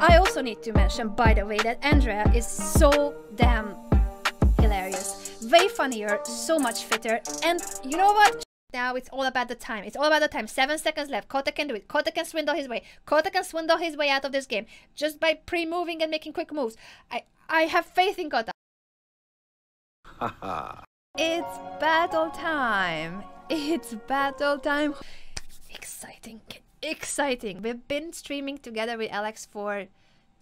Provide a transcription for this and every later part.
I also need to mention, by the way, that Andrea is so damn hilarious. Way funnier, so much fitter, and you know what? Now it's all about the time. It's all about the time. Seven seconds left. Kota can do it. Kota can swindle his way. Kota can swindle his way out of this game just by pre-moving and making quick moves. I I have faith in Kota. it's battle time. It's battle time. Exciting. Exciting. We've been streaming together with Alex for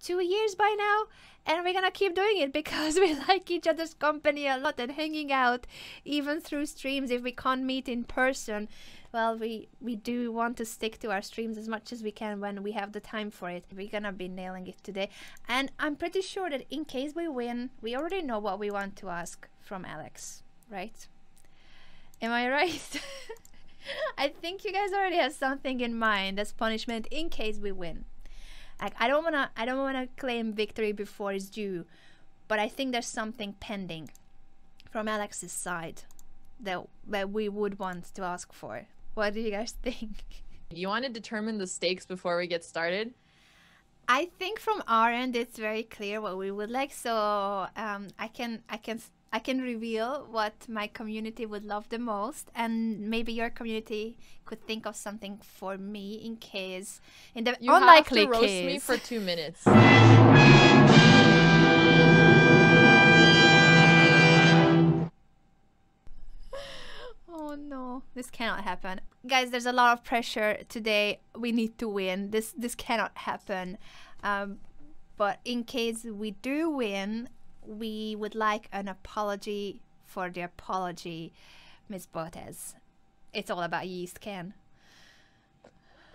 two years by now and we're gonna keep doing it because we like each other's company a lot and hanging out even through streams if we can't meet in person. Well we we do want to stick to our streams as much as we can when we have the time for it. We're gonna be nailing it today. And i'm pretty sure that in case we win we already know what we want to ask from alex right? Am i right i think you guys already have something in mind as punishment in case we win like I don't wanna I don't wanna claim victory before it's due, but I think there's something pending from Alex's side that that we would want to ask for. What do you guys think? You want to determine the stakes before we get started? I think from our end it's very clear what we would like. So um, I can I can I can reveal what my community would love the most, and maybe your community could think of something for me in case, in the you unlikely have to roast me for two minutes. Oh no, this cannot happen. Guys, there's a lot of pressure today. We need to win. This this cannot happen. Um, but in case we do win, we would like an apology for the apology, Miss Botez. It's all about yeastken.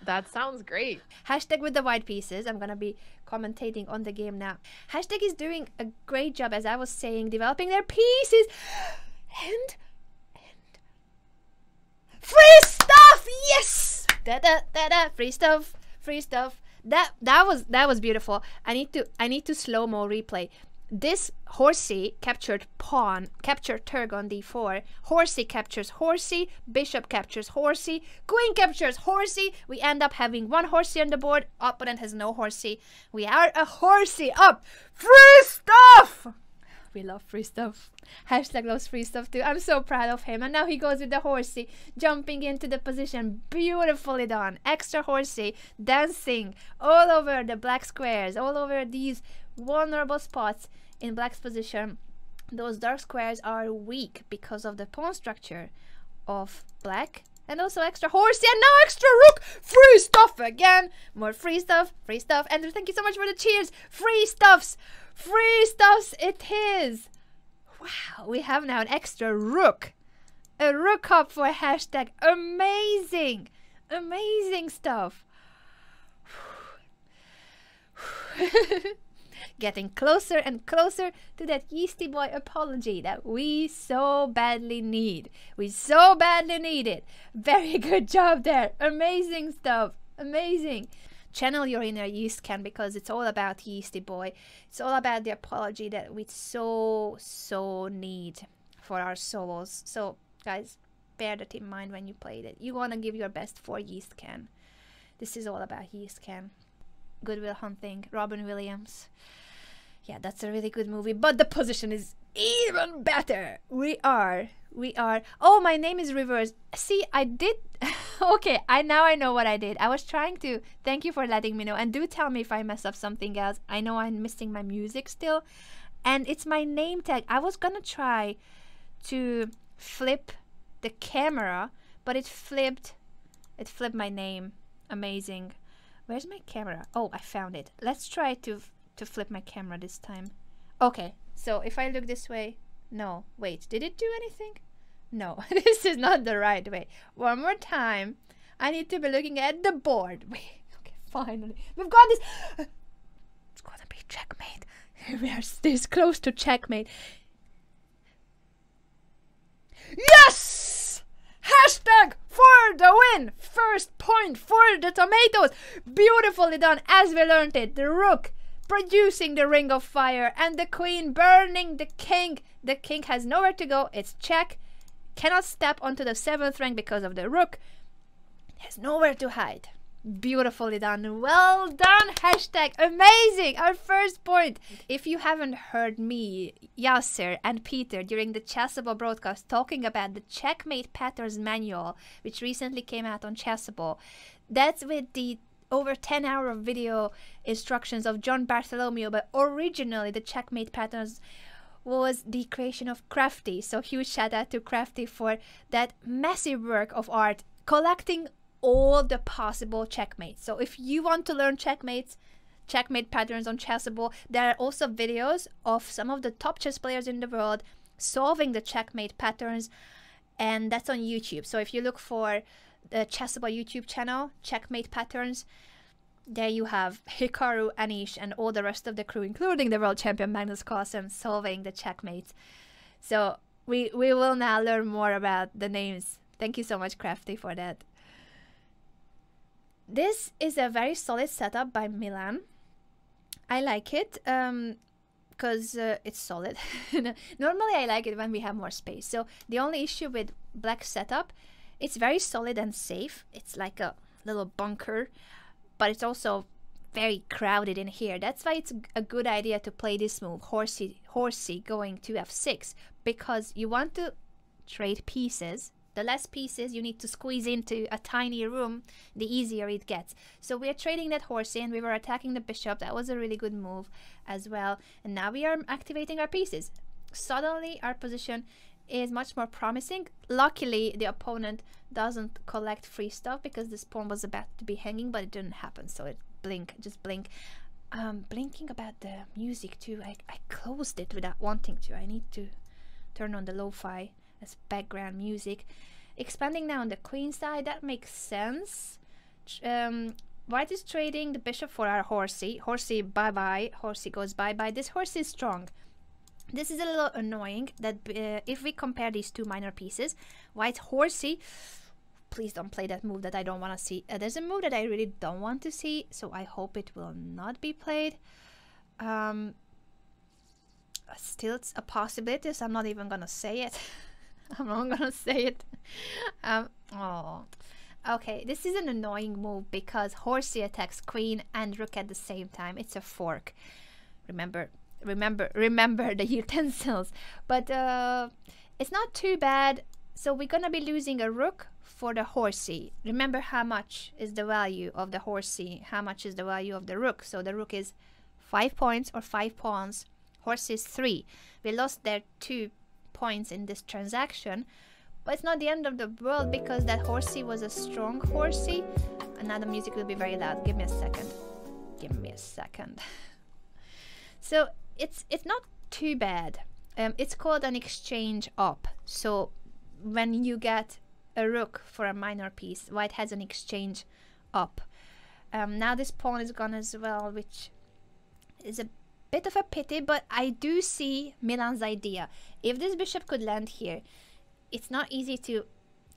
That sounds great. Hashtag with the white pieces. I'm gonna be commentating on the game now. Hashtag is doing a great job, as I was saying, developing their pieces. And and free stuff. Yes. Da da da da. Free stuff. Free stuff. That that was that was beautiful. I need to I need to slow mo replay. This horsey captured pawn, captured Turg on d4. Horsey captures horsey, bishop captures horsey, queen captures horsey. We end up having one horsey on the board. Opponent has no horsey. We are a horsey up. Free stuff! We love free stuff. Hashtag loves free stuff too. I'm so proud of him. And now he goes with the horsey, jumping into the position. Beautifully done. Extra horsey, dancing all over the black squares, all over these vulnerable spots in black's position. Those dark squares are weak because of the pawn structure of black. And also extra horse, and now extra rook! Free stuff again! More free stuff, free stuff. Andrew, thank you so much for the cheers! Free stuffs! Free stuffs it is! Wow, we have now an extra rook. A rook up for hashtag amazing! Amazing stuff. Getting closer and closer to that yeasty boy apology that we so badly need. We so badly need it. Very good job there. Amazing stuff. Amazing channel your inner yeastken because it's all about yeasty boy it's all about the apology that we so so need for our souls so guys bear that in mind when you play it you want to give your best for yeastken this is all about yeastken goodwill hunting robin williams yeah that's a really good movie but the position is even better. We are we are. Oh my name is reverse. See i did okay i now i know what i did. I was trying to thank you for letting me know and do tell me if i mess up something else. I know i'm missing my music still and it's my name tag. I was gonna try to flip the camera but it flipped it flipped my name. Amazing. Where's my camera? Oh i found it. Let's try to to flip my camera this time okay so if i look this way no, wait, did it do anything? No, this is not the right way. One more time. I need to be looking at the board. Wait, okay, finally. We've got this. It's gonna be checkmate. We are this close to checkmate. Yes! Hashtag for the win! First point for the tomatoes. Beautifully done as we learned it. The rook producing the ring of fire and the queen burning the king. The king has nowhere to go. It's check. Cannot step onto the seventh rank because of the rook. Has nowhere to hide. Beautifully done. Well done. Hashtag amazing. Our first point. If you haven't heard me, Yasser, and Peter during the Chessable broadcast talking about the Checkmate Patterns Manual, which recently came out on Chessable, that's with the over 10 hour of video instructions of John Bartholomew, but originally the Checkmate Patterns was the creation of Crafty. So huge shout out to Crafty for that massive work of art collecting all the possible checkmates. So if you want to learn checkmates, checkmate patterns on Chessable, there are also videos of some of the top chess players in the world solving the checkmate patterns, and that's on YouTube. So if you look for the Chessable YouTube channel, checkmate patterns, there you have Hikaru, Anish, and all the rest of the crew, including the world champion Magnus Carlsen, solving the checkmates. So we we will now learn more about the names. Thank you so much, Crafty, for that. This is a very solid setup by Milan. I like it because um, uh, it's solid. Normally, I like it when we have more space. So the only issue with black setup, it's very solid and safe. It's like a little bunker, but it's also very crowded in here. That's why it's a good idea to play this move, horsey, horsey going to f6, because you want to trade pieces the less pieces you need to squeeze into a tiny room, the easier it gets. So we are trading that horsey and we were attacking the bishop, that was a really good move as well. And now we are activating our pieces. Suddenly our position is much more promising. Luckily, the opponent doesn't collect free stuff because this pawn was about to be hanging, but it didn't happen. So it blink, just blink. Um, blinking about the music too. I, I closed it without wanting to. I need to turn on the lo-fi as background music. Expanding now on the queen side, that makes sense. Um, white is trading the bishop for our horsey. Horsey bye-bye. Horsey goes bye-bye. This horse is strong. This is a little annoying that uh, if we compare these two minor pieces, white horsey, please don't play that move that I don't want to see. Uh, there's a move that I really don't want to see, so I hope it will not be played. Um, still, it's a possibility, so I'm not even gonna say it. I'm not gonna say it. Um, oh. Okay, this is an annoying move because horsey attacks queen and rook at the same time. It's a fork. Remember, remember, remember the utensils. But uh, it's not too bad. So we're gonna be losing a rook for the horsey. Remember how much is the value of the horsey? How much is the value of the rook? So the rook is five points or five pawns. Horse is three. We lost there two points in this transaction. But it's not the end of the world because that horsey was a strong horsey. And now the music will be very loud. Give me a second. Give me a second. so it's it's not too bad. Um, it's called an exchange up. So when you get a rook for a minor piece, white has an exchange up. Um, now this pawn is gone as well, which is a bit of a pity, but I do see Milan's idea. If this bishop could land here, it's not easy to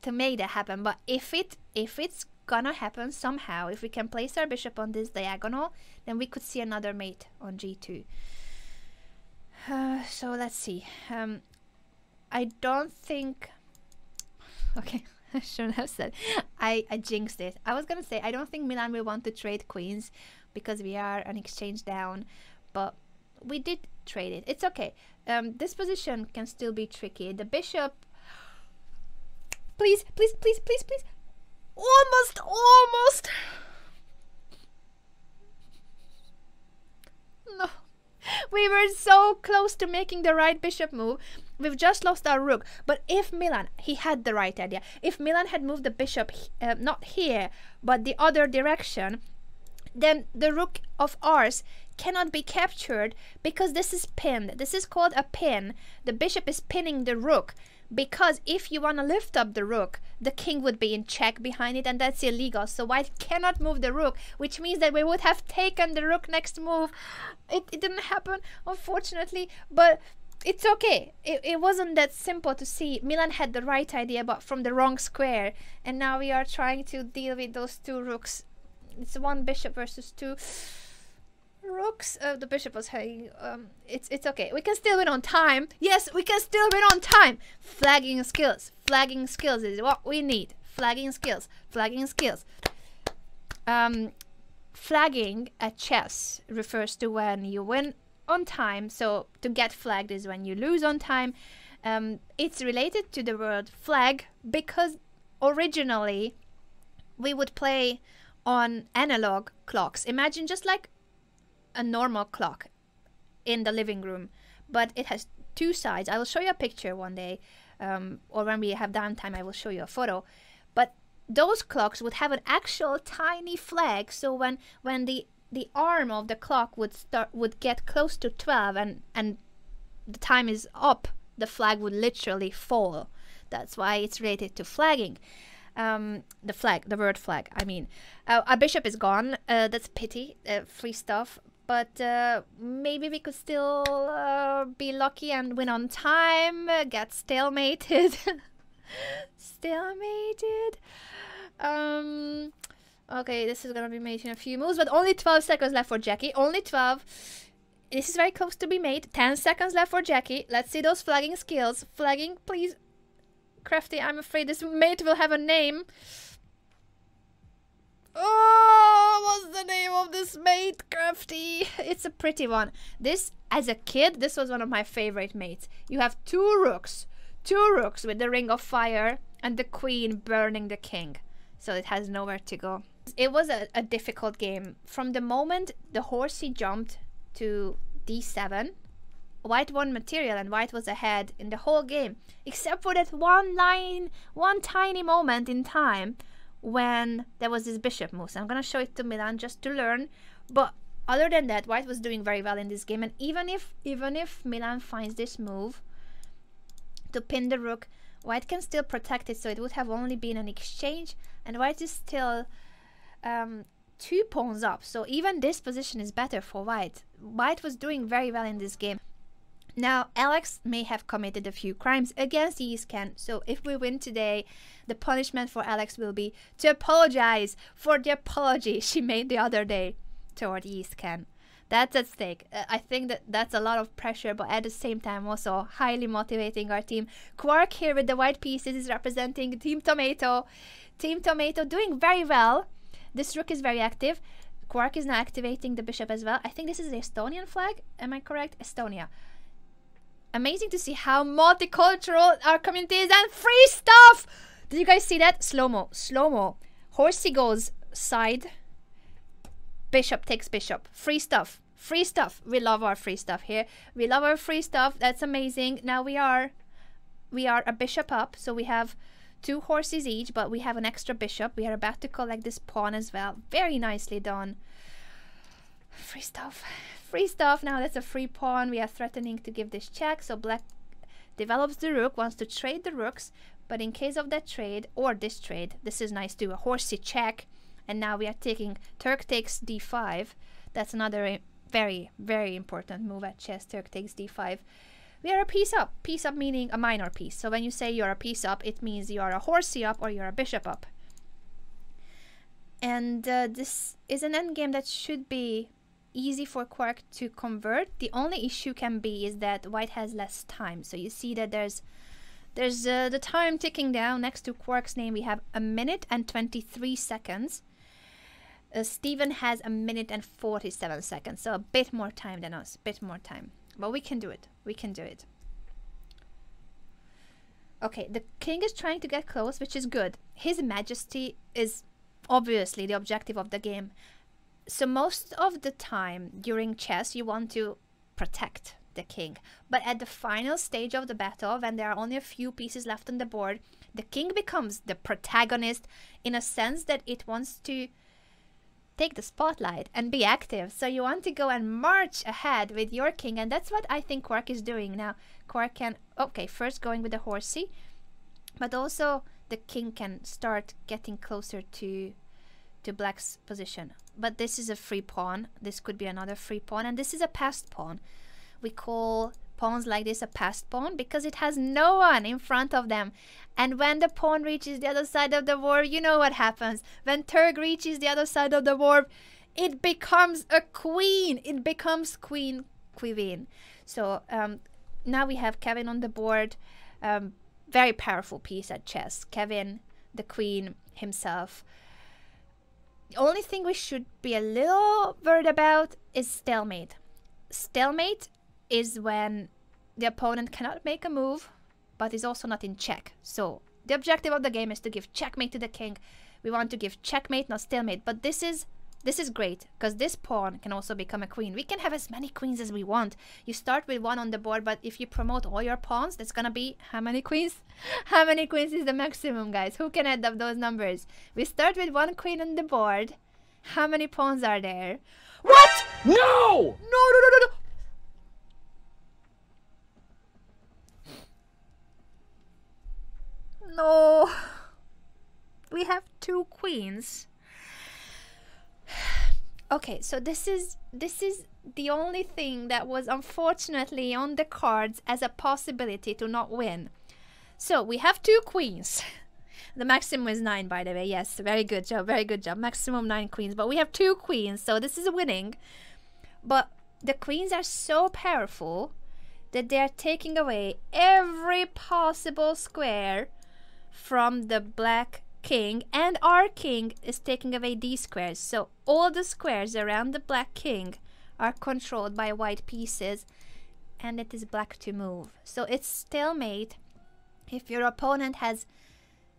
to make that happen. But if it if it's gonna happen somehow, if we can place our bishop on this diagonal, then we could see another mate on g2. Uh, so let's see. Um, I don't think. Okay, I shouldn't have said. I I jinxed it. I was gonna say I don't think Milan will want to trade queens because we are an exchange down, but we did trade it. It's okay. Um, this position can still be tricky. The bishop... Please, please, please, please, please. Almost, almost. No. We were so close to making the right bishop move. We've just lost our rook. But if Milan, he had the right idea. If Milan had moved the bishop, uh, not here, but the other direction, then the rook of ours cannot be captured because this is pinned. This is called a pin. The bishop is pinning the rook because if you want to lift up the rook, the king would be in check behind it and that's illegal. So white cannot move the rook, which means that we would have taken the rook next move. It, it didn't happen, unfortunately, but it's okay. It, it wasn't that simple to see. Milan had the right idea, but from the wrong square. And now we are trying to deal with those two rooks. It's one bishop versus two rooks. Uh, the bishop was hanging. Um, it's it's okay. We can still win on time. Yes, we can still win on time. Flagging skills. Flagging skills is what we need. Flagging skills. Flagging skills. Um, flagging at chess refers to when you win on time. So to get flagged is when you lose on time. Um, it's related to the word flag because originally we would play on analog clocks. Imagine just like a normal clock in the living room, but it has two sides. I will show you a picture one day, um, or when we have downtime, I will show you a photo. But those clocks would have an actual tiny flag, so when when the the arm of the clock would start would get close to 12 and and the time is up the flag would literally fall. That's why it's related to flagging. Um, the flag the word flag i mean. Uh, our bishop is gone. Uh, that's pity uh, free stuff but uh, maybe we could still uh, be lucky and win on time uh, get stalemated stalemated um Okay, this is gonna be making a few moves, but only 12 seconds left for Jackie. Only 12. This is very close to be made. 10 seconds left for Jackie. Let's see those flagging skills. Flagging, please. Crafty, I'm afraid this mate will have a name. Oh, what's the name of this mate, Crafty? It's a pretty one. This, as a kid, this was one of my favorite mates. You have two rooks. Two rooks with the ring of fire and the queen burning the king. So it has nowhere to go. It was a, a difficult game. From the moment the horsey jumped to d7, white won material and white was ahead in the whole game, except for that one line, one tiny moment in time when there was this bishop move. So I'm gonna show it to Milan just to learn. But other than that, white was doing very well in this game. And even if even if Milan finds this move to pin the rook, white can still protect it. So it would have only been an exchange, and white is still um, two pawns up. So even this position is better for white. White was doing very well in this game. Now, Alex may have committed a few crimes against Yeastken, so if we win today, the punishment for Alex will be to apologize for the apology she made the other day toward Yeastken. That's at stake. Uh, I think that that's a lot of pressure, but at the same time, also highly motivating our team. Quark here with the white pieces is representing Team Tomato. Team Tomato doing very well. This rook is very active. Quark is now activating the bishop as well. I think this is the Estonian flag. Am I correct? Estonia. Amazing to see how multicultural our community is and free stuff! Did you guys see that? Slow-mo. Slow-mo. Horsey goes side. Bishop takes bishop. Free stuff. Free stuff. We love our free stuff here. We love our free stuff. That's amazing. Now we are we are a bishop up. So we have two horses each, but we have an extra bishop. We are about to collect this pawn as well. Very nicely done. Free stuff. Free stuff. Now that's a free pawn. We are threatening to give this check. So black develops the rook, wants to trade the rooks. But in case of that trade, or this trade, this is nice too. A horsey check. And now we are taking Turk takes d5. That's another very, very important move at chess. Turk takes d5 we are a piece up. Piece up meaning a minor piece. So when you say you're a piece up, it means you are a horsey up or you're a bishop up. And uh, this is an endgame that should be easy for Quark to convert. The only issue can be is that white has less time. So you see that there's there's uh, the time ticking down next to Quark's name. We have a minute and 23 seconds. Uh, Stephen has a minute and 47 seconds, so a bit more time than us, A bit more time. But we can do it. We can do it. Okay, the king is trying to get close, which is good. His majesty is obviously the objective of the game. So most of the time during chess, you want to protect the king. But at the final stage of the battle, when there are only a few pieces left on the board, the king becomes the protagonist in a sense that it wants to take the spotlight and be active. So you want to go and march ahead with your king, and that's what I think Quark is doing now. Quark can okay first going with the horsey, but also the king can start getting closer to to black's position. But this is a free pawn. This could be another free pawn, and this is a passed pawn. We call pawns like this a passed pawn because it has no one in front of them. And when the pawn reaches the other side of the warp, you know what happens. When Turk reaches the other side of the warp, it becomes a queen. It becomes queen, queen. So um, now we have Kevin on the board. Um, very powerful piece at chess. Kevin, the queen himself. The only thing we should be a little worried about is stalemate. Stalemate is when the opponent cannot make a move, but is also not in check. So the objective of the game is to give checkmate to the king. We want to give checkmate, not stalemate. But this is this is great because this pawn can also become a queen. We can have as many queens as we want. You start with one on the board, but if you promote all your pawns, that's gonna be how many queens? How many queens is the maximum, guys? Who can add up those numbers? We start with one queen on the board. How many pawns are there? What? No! No, no, no, no, no. No. We have two queens. Okay, so this is this is the only thing that was unfortunately on the cards as a possibility to not win. So we have two queens. The maximum is nine, by the way. Yes, very good job, very good job. Maximum nine queens, but we have two queens, so this is a winning. But the queens are so powerful that they are taking away every possible square from the black king, and our king is taking away these squares. So all the squares around the black king are controlled by white pieces, and it is black to move. So it's stalemate if your opponent has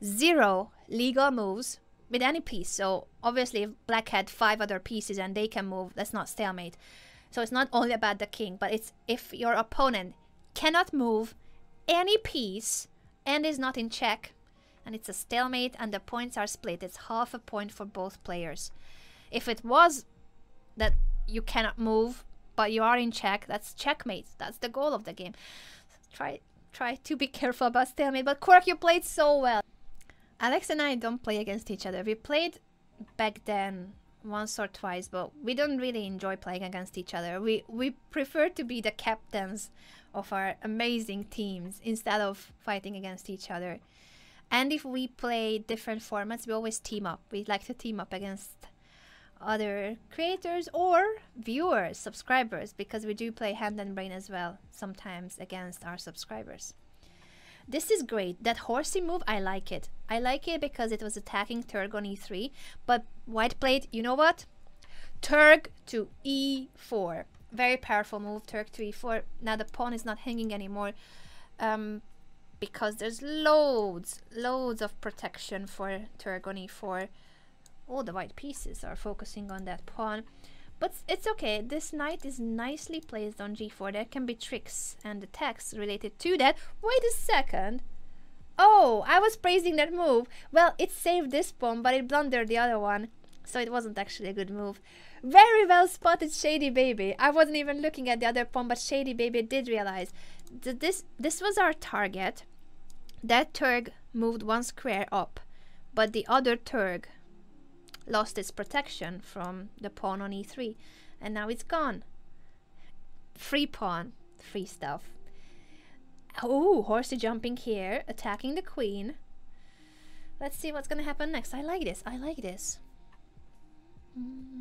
zero legal moves with any piece. So obviously, if black had five other pieces and they can move, that's not stalemate. So it's not only about the king, but it's if your opponent cannot move any piece and is not in check, and it's a stalemate and the points are split. It's half a point for both players. If it was that you cannot move but you are in check, that's checkmate. That's the goal of the game. Try try to be careful about stalemate, but Quirk, you played so well. Alex and I don't play against each other. We played back then once or twice, but we don't really enjoy playing against each other. We we prefer to be the captains of our amazing teams instead of fighting against each other. And if we play different formats, we always team up. We like to team up against other creators or viewers, subscribers, because we do play hand and brain as well sometimes against our subscribers. This is great. That horsey move, I like it. I like it because it was attacking Turg on e3, but white played, you know what? Turg to e4. Very powerful move, Turg to e4. Now the pawn is not hanging anymore um, because there's loads, loads of protection for Turg on e4. All the white pieces are focusing on that pawn. But it's okay, this knight is nicely placed on g4. There can be tricks and attacks related to that. Wait a second. Oh, I was praising that move. Well, it saved this pawn, but it blundered the other one. So it wasn't actually a good move. Very well spotted, Shady Baby. I wasn't even looking at the other pawn, but Shady Baby did realize that this, this was our target. That Turg moved one square up, but the other Turg lost its protection from the pawn on e3 and now it's gone free pawn free stuff oh horsey jumping here attacking the queen let's see what's gonna happen next i like this i like this mm-hmm.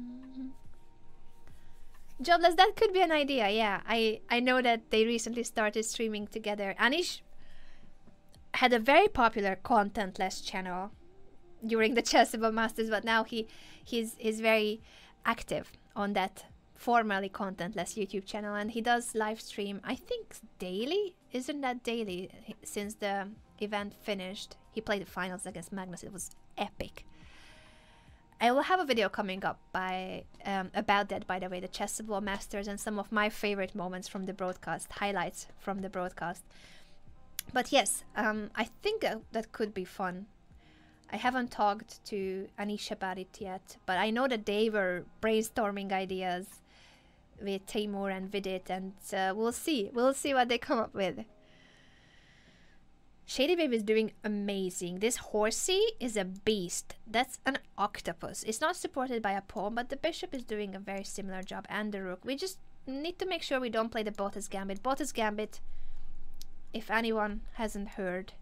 Jobless that could be an idea yeah i i know that they recently started streaming together anish had a very popular contentless channel during the Chessable Masters, but now he he's he's very active on that formerly contentless YouTube channel, and he does live stream. I think daily, isn't that daily? Since the event finished, he played the finals against Magnus. It was epic. I will have a video coming up by um, about that. By the way, the Chessable Masters and some of my favorite moments from the broadcast, highlights from the broadcast. But yes, um, I think that, that could be fun I haven't talked to Anish about it yet, but I know that they were brainstorming ideas with Timur and Vidit, and uh, we'll see. We'll see what they come up with. Shady Babe is doing amazing. This horsey is a beast. That's an octopus. It's not supported by a pawn, but the bishop is doing a very similar job, and the rook. We just need to make sure we don't play the Botez Gambit. Botez Gambit, if anyone hasn't heard,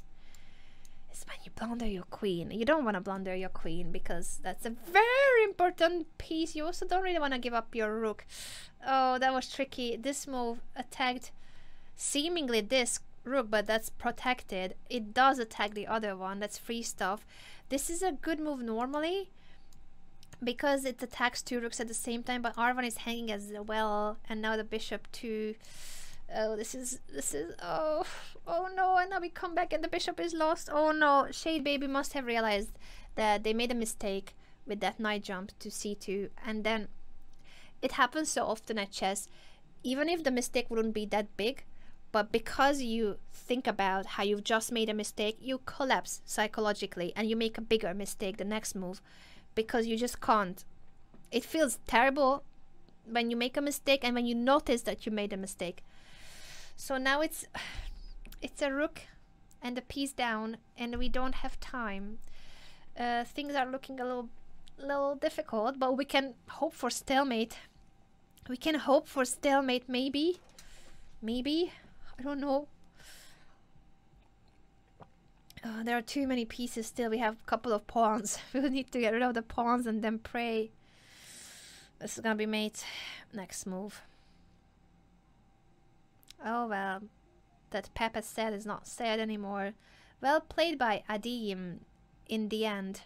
is when you blunder your queen. You don't want to blunder your queen because that's a very important piece. You also don't really want to give up your rook. Oh, that was tricky. This move attacked seemingly this rook, but that's protected. It does attack the other one. That's free stuff. This is a good move normally, because it attacks two rooks at the same time, but Arvan is hanging as well, and now the bishop too. Oh, this is this is oh oh no! And now we come back and the bishop is lost. Oh no! Shade Baby must have realized that they made a mistake with that knight jump to c2, and then it happens so often at chess. Even if the mistake wouldn't be that big, but because you think about how you've just made a mistake, you collapse psychologically and you make a bigger mistake the next move because you just can't. It feels terrible when you make a mistake and when you notice that you made a mistake. So now it's it's a rook and a piece down and we don't have time. Uh, things are looking a little little difficult, but we can hope for stalemate. We can hope for stalemate maybe. Maybe. I don't know. Uh, there are too many pieces still. We have a couple of pawns. we'll need to get rid of the pawns and then pray. This is gonna be mate. Next move. Oh well. That Pepe said is not said anymore. Well played by Adim in the end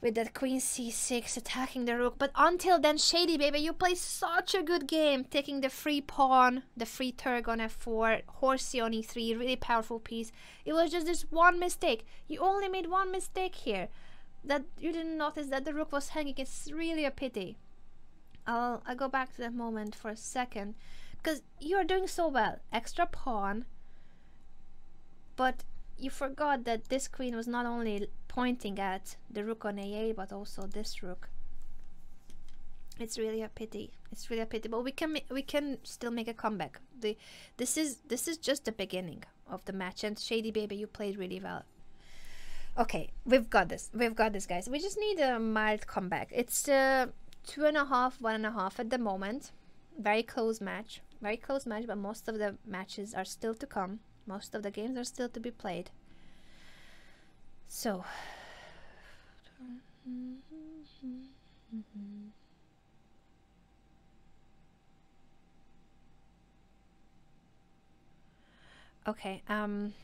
with that queen c6 attacking the rook. But until then, Shady Baby, you play such a good game, taking the free pawn, the free Turk on f4, horsey on e3, really powerful piece. It was just this one mistake. You only made one mistake here. That you didn't notice that the rook was hanging. It's really a pity. I'll, I'll go back to that moment for a second. Because you're doing so well. Extra pawn. But you forgot that this queen was not only pointing at the rook on a8 but also this rook. It's really a pity. It's really a pity. But we can we can still make a comeback. The this is this is just the beginning of the match. And shady baby you played really well. Okay we've got this. We've got this guys. We just need a mild comeback. It's uh two and a half one and a half at the moment. Very close match. Very close match but most of the matches are still to come most of the games are still to be played so, okay, um,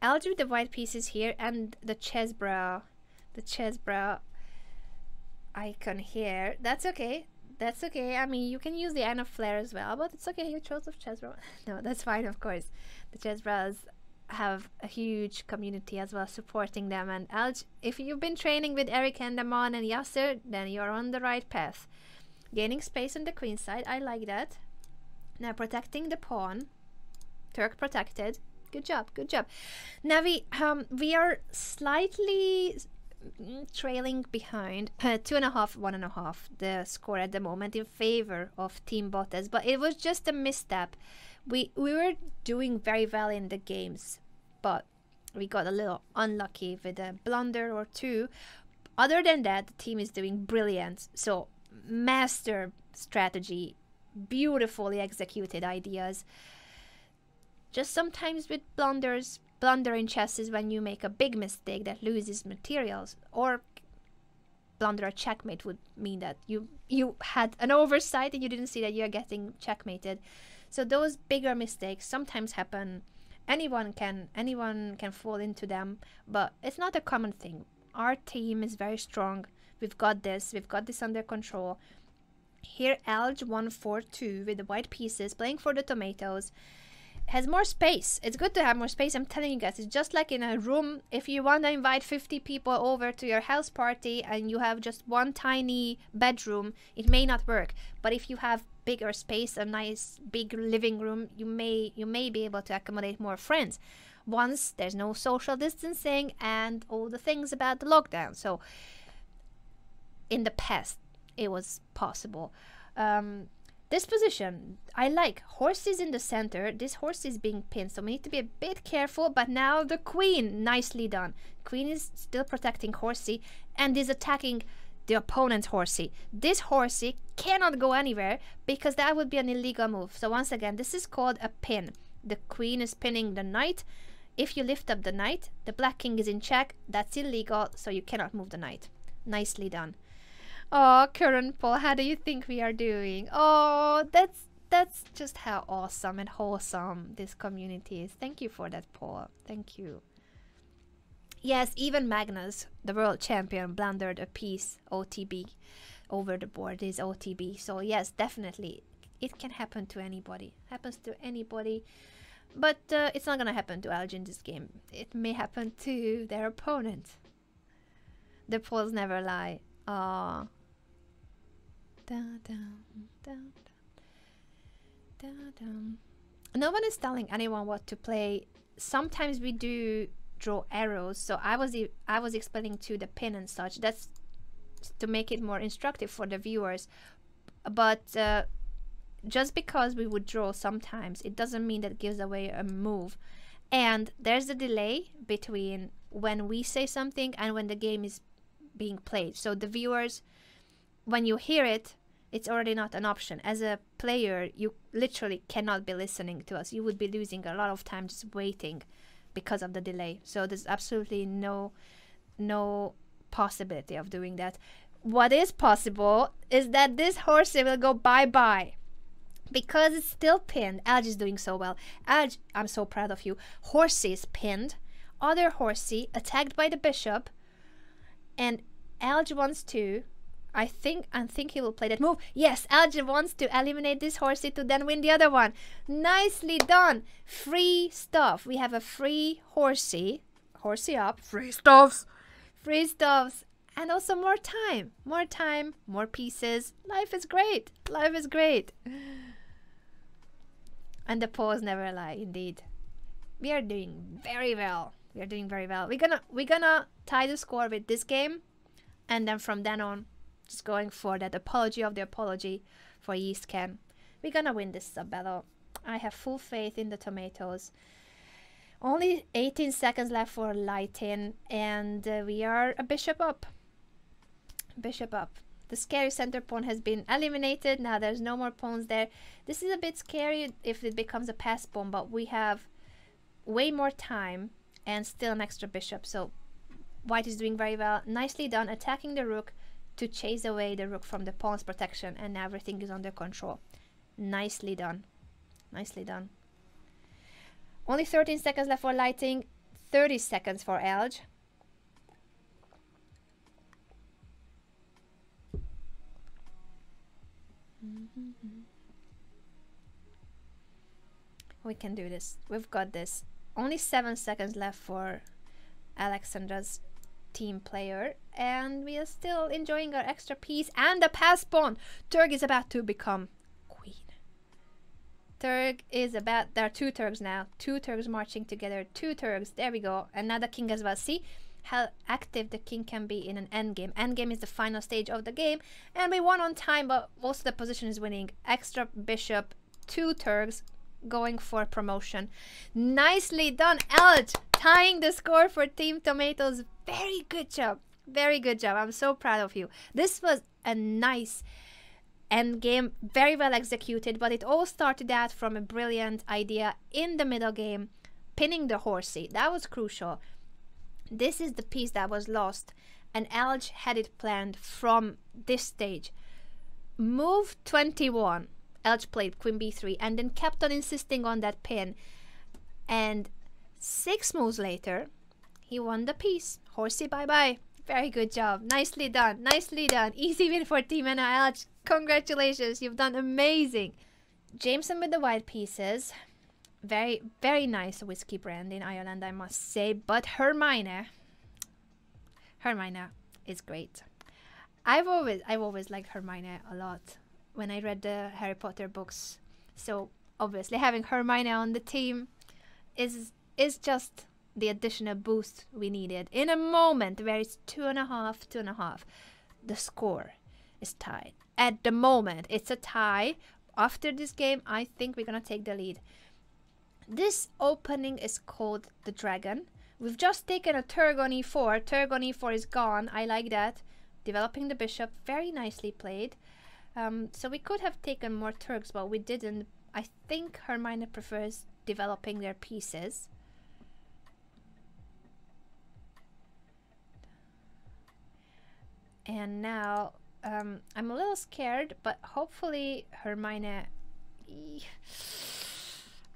I'll do the white pieces here and the Chessbrah, the Chessbrah icon here. That's okay. That's okay. I mean, you can use the Anna Flare as well, but it's okay. You chose of Chessbrah. no, that's fine, of course. The Chessbrahs have a huge community as well supporting them. And Alge, if you've been training with Eric and and Yasser, then you're on the right path. Gaining space on the queen side, I like that. Now protecting the pawn. Turk protected. Good job, good job. Now we um we are slightly Mm, trailing behind two and a half, one and a half the score at the moment in favor of Team Botez, but it was just a misstep we we were doing very well in the games, but we got a little unlucky with a blunder or two. Other than that, the team is doing brilliant. So master strategy, beautifully executed ideas. Just sometimes with blunders, blunder in chess is when you make a big mistake that loses materials, or blunder a checkmate would mean that you you had an oversight and you didn't see that you're getting checkmated. So those bigger mistakes sometimes happen. Anyone can anyone can fall into them, but it's not a common thing. Our team is very strong. We've got this. We've got this under control. Here, Alge 142 with the white pieces playing for the tomatoes has more space. It's good to have more space. I'm telling you guys, it's just like in a room. If you want to invite 50 people over to your house party and you have just one tiny bedroom, it may not work. But if you have bigger space, a nice big living room, you may you may be able to accommodate more friends. Once there's no social distancing and all the things about the lockdown. So in the past, it was possible. Um, this position, I like. Horses in the center. This horse is being pinned, so we need to be a bit careful. But now the queen, nicely done. Queen is still protecting horsey and is attacking the opponent's horsey. This horsey cannot go anywhere because that would be an illegal move. So once again, this is called a pin. The queen is pinning the knight. If you lift up the knight, the black king is in check. That's illegal, so you cannot move the knight. Nicely done. Oh, current Paul, how do you think we are doing? Oh, that's that's just how awesome and wholesome this community is. Thank you for that, Paul. Thank you. Yes, even Magnus, the world champion, blundered a piece OTB over the board. Is OTB. So yes, definitely, it can happen to anybody. Happens to anybody. But uh, it's not gonna happen to Alge in this game. It may happen to their opponent. The polls never lie. No one is telling anyone what to play. Sometimes we do draw arrows. So I was e- I was explaining to the pin and such. That's to make it more instructive for the viewers. But uh, just because we would draw sometimes, it doesn't mean that gives away a move. And there's a delay between when we say something and when the game is being played. So the viewers, when you hear it, it's already not an option. As a player, you literally cannot be listening to us. You would be losing a lot of time just waiting because of the delay. So there's absolutely no no possibility of doing that. What is possible is that this horsey will go bye-bye because it's still pinned. Alge is doing so well. Alge, I'm so proud of you. Horsey is pinned. Other horsey attacked by the bishop. And Alge wants to. I think I think he will play that move. Yes, Alge wants to eliminate this horsey to then win the other one. Nicely done. Free stuff. We have a free horsey. Horsey up. Free stuffs. Free stuffs. And also more time. More time. More pieces. Life is great. Life is great. And the pause never lie, indeed. We are doing very well. We are doing very well. We're gonna we're gonna tie the score with this game, and then from then on, just going for that apology of the apology for Yeastken. We're gonna win this sub battle. I have full faith in the tomatoes. Only 18 seconds left for light-in, and uh, we are a bishop up. Bishop up. The scary center pawn has been eliminated. Now there's no more pawns there. This is a bit scary if it becomes a pass pawn, but we have way more time and still an extra bishop. So white is doing very well. Nicely done attacking the rook to chase away the rook from the pawn's protection and everything is under control. Nicely done. Nicely done. Only 13 seconds left for lighting, 30 seconds for Alge. We can do this. We've got this. Only seven seconds left for Alexandra's team player, and we are still enjoying our extra piece and the pass pawn. Turg is about to become queen. Turg is about. There are two Turgs now. Two Turgs marching together. Two Turgs. There we go. The king as well. See how active the king can be in an endgame. Endgame is the final stage of the game, and we won on time, but most of the position is winning. Extra bishop, two Turgs, going for promotion. Nicely done, Alge, tying the score for Team Tomatoes. Very good job. Very good job. I'm so proud of you. This was a nice end game, very well executed, but it all started out from a brilliant idea in the middle game, pinning the horsey. That was crucial. This is the piece that was lost, and Alge had it planned from this stage. Move 21 Alge played queen b3 and then kept on insisting on that pin. And six moves later, he won the piece. Horsey bye-bye. Very good job. Nicely done. Nicely done. Easy win for Team Alge. Congratulations. You've done amazing. Jameson with the white pieces. Very, very nice whiskey brand in Ireland, I must say. But Hermione, Hermione is great. I've always, I've always liked Hermione a lot when I read the Harry Potter books. So obviously having Hermione on the team is is just the additional boost we needed in a moment where it's two and a half, two and a half. The score is tied. At the moment, it's a tie. After this game, I think we're gonna take the lead. This opening is called the Dragon. We've just taken a Turg on e4. Turg on e4 is gone. I like that. Developing the bishop, very nicely played. Um, so we could have taken more Turks, but we didn't. I think Hermione prefers developing their pieces. And now um, I'm a little scared, but hopefully Hermione...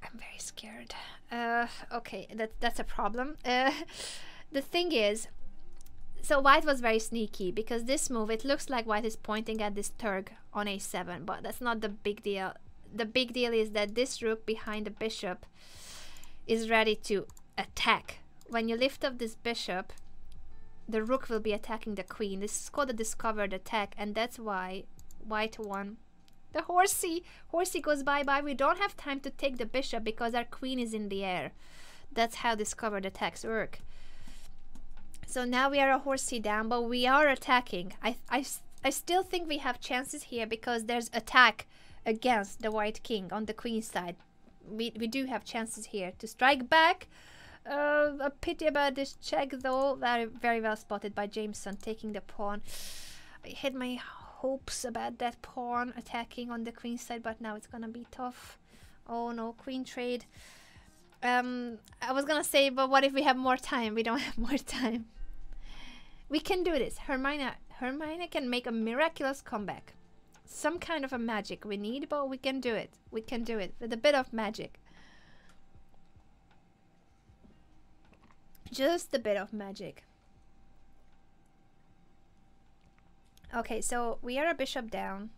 I'm very scared. Uh, okay, that, that's a problem. Uh, the thing is, so white was very sneaky because this move, it looks like white is pointing at this Turk on a7, but that's not the big deal. The big deal is that this rook behind the bishop is ready to attack. When you lift up this bishop, the rook will be attacking the queen. This is called a discovered attack, and that's why white won. The horsey, horsey goes bye-bye. We don't have time to take the bishop because our queen is in the air. That's how discovered attacks work. So now we are a horsey down, but we are attacking. I, I, I still think we have chances here because there's attack against the white king on the queen side. We, we do have chances here to strike back. Uh, a pity about this check though. Very, very well spotted by Jameson taking the pawn. I had my hopes about that pawn attacking on the queen side, but now it's gonna be tough. Oh no, queen trade. Um, I was gonna say, but what if we have more time? We don't have more time. We can do this. Hermione, Hermione can make a miraculous comeback. Some kind of a magic we need, but we can do it. We can do it with a bit of magic. Just a bit of magic. Okay, so we are a bishop down,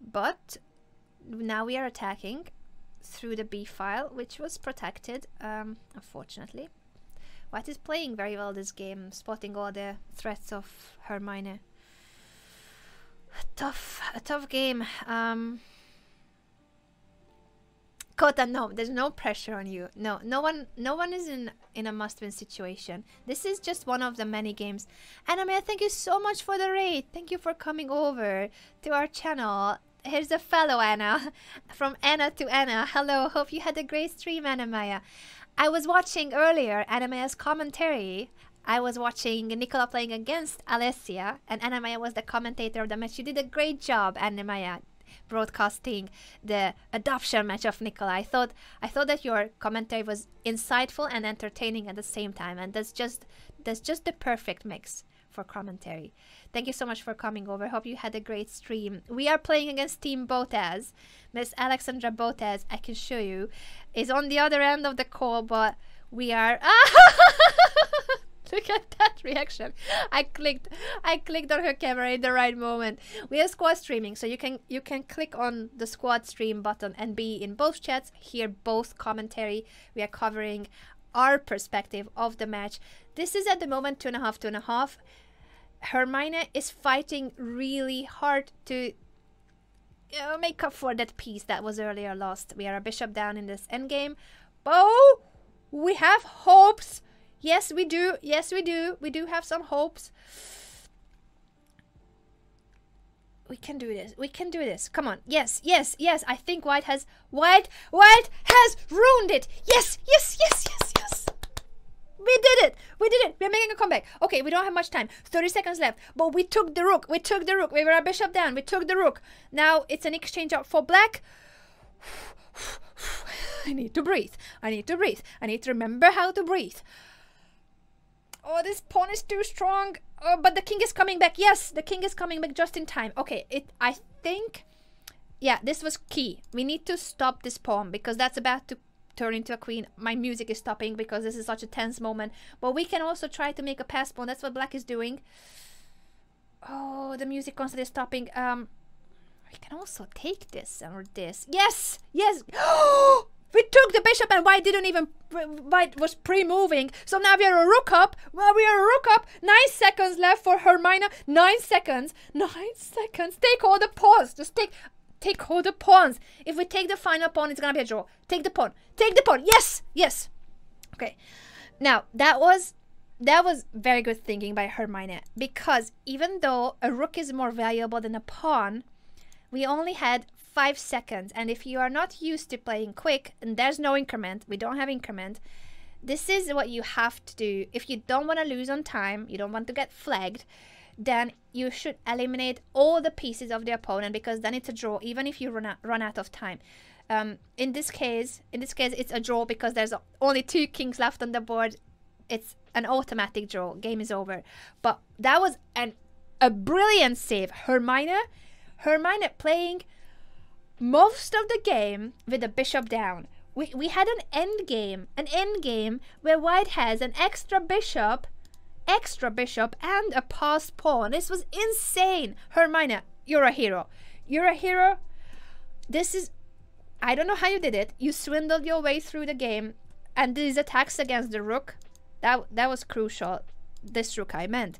but now we are attacking through the b file, which was protected, um, unfortunately. White is playing very well this game, spotting all the threats of Hermione. A tough, a tough game. Um, Kota, no, there's no pressure on you. No, no one, no one is in in a must-win situation. This is just one of the many games. Anime, thank you so much for the raid. Thank you for coming over to our channel. Here's a fellow Anna, from Anna to Anna. Hello, hope you had a great stream, Anamaya. I was watching earlier Anamaya's commentary. I was watching Nicola playing against Alessia, and Anamaya was the commentator of the match. You did a great job, Anamaya broadcasting the adoption match of Nicola. I thought I thought that your commentary was insightful and entertaining at the same time, and that's just that's just the perfect mix for commentary. Thank you so much for coming over. Hope you had a great stream. We are playing against Team Botez. Miss Alexandra Botez, I can show you, is on the other end of the call, but we are. Ah! Look at that reaction. I clicked I clicked on her camera in the right moment. We are squad streaming, so you can you can click on the squad stream button and be in both chats, hear both commentary. We are covering our perspective of the match. This is at the moment two and a half, two and a half. Hermione is fighting really hard to uh, make up for that piece that was earlier lost. We are a bishop down in this endgame. Oh, we have hopes Yes, we do. Yes, we do. We do have some hopes. We can do this. We can do this. Come on. Yes, yes, yes. I think White has... White... White has ruined it. Yes, yes, yes, yes, yes. We did it. We did it. We're making a comeback. Okay, we don't have much time. 30 seconds left. But we took the rook. We took the rook. We were a bishop down. We took the rook. Now it's an exchange out for black. I need to breathe. I need to breathe. I need to remember how to breathe. Oh, this pawn is too strong. Oh, but the king is coming back. Yes, the king is coming back just in time. Okay, it. I think... Yeah, this was key. We need to stop this pawn because that's about to turn into a queen. My music is stopping because this is such a tense moment. But we can also try to make a pass pawn. That's what black is doing. Oh, the music constantly stopping. Um, we can also take this or this. Yes! Yes! We took the bishop and white didn't even, white was pre-moving. So now we are a rook up. Well, we are a rook up. Nine seconds left for Hermione. Nine seconds. Nine seconds. Take all the pawns. Just take, take all the pawns. If we take the final pawn, it's gonna be a draw. Take the pawn. Take the pawn. Yes, yes. Okay. Now that was that was very good thinking by Hermione because even though a rook is more valuable than a pawn, we only had five seconds. And if you are not used to playing quick, and there's no increment, we don't have increment, this is what you have to do. If you don't want to lose on time, you don't want to get flagged, then you should eliminate all the pieces of the opponent because then it's a draw, even if you run out, run out of time. Um, in this case, in this case, it's a draw because there's only two kings left on the board. It's an automatic draw. Game is over. But that was an a brilliant save. Hermione, Hermione playing most of the game with the bishop down. We, we had an end game, an end game where white has an extra bishop extra bishop and a passed pawn. This was insane. Hermione, you're a hero. You're a hero. This is I don't know how you did it. You swindled your way through the game and these attacks against the rook, that that was crucial. This rook I meant.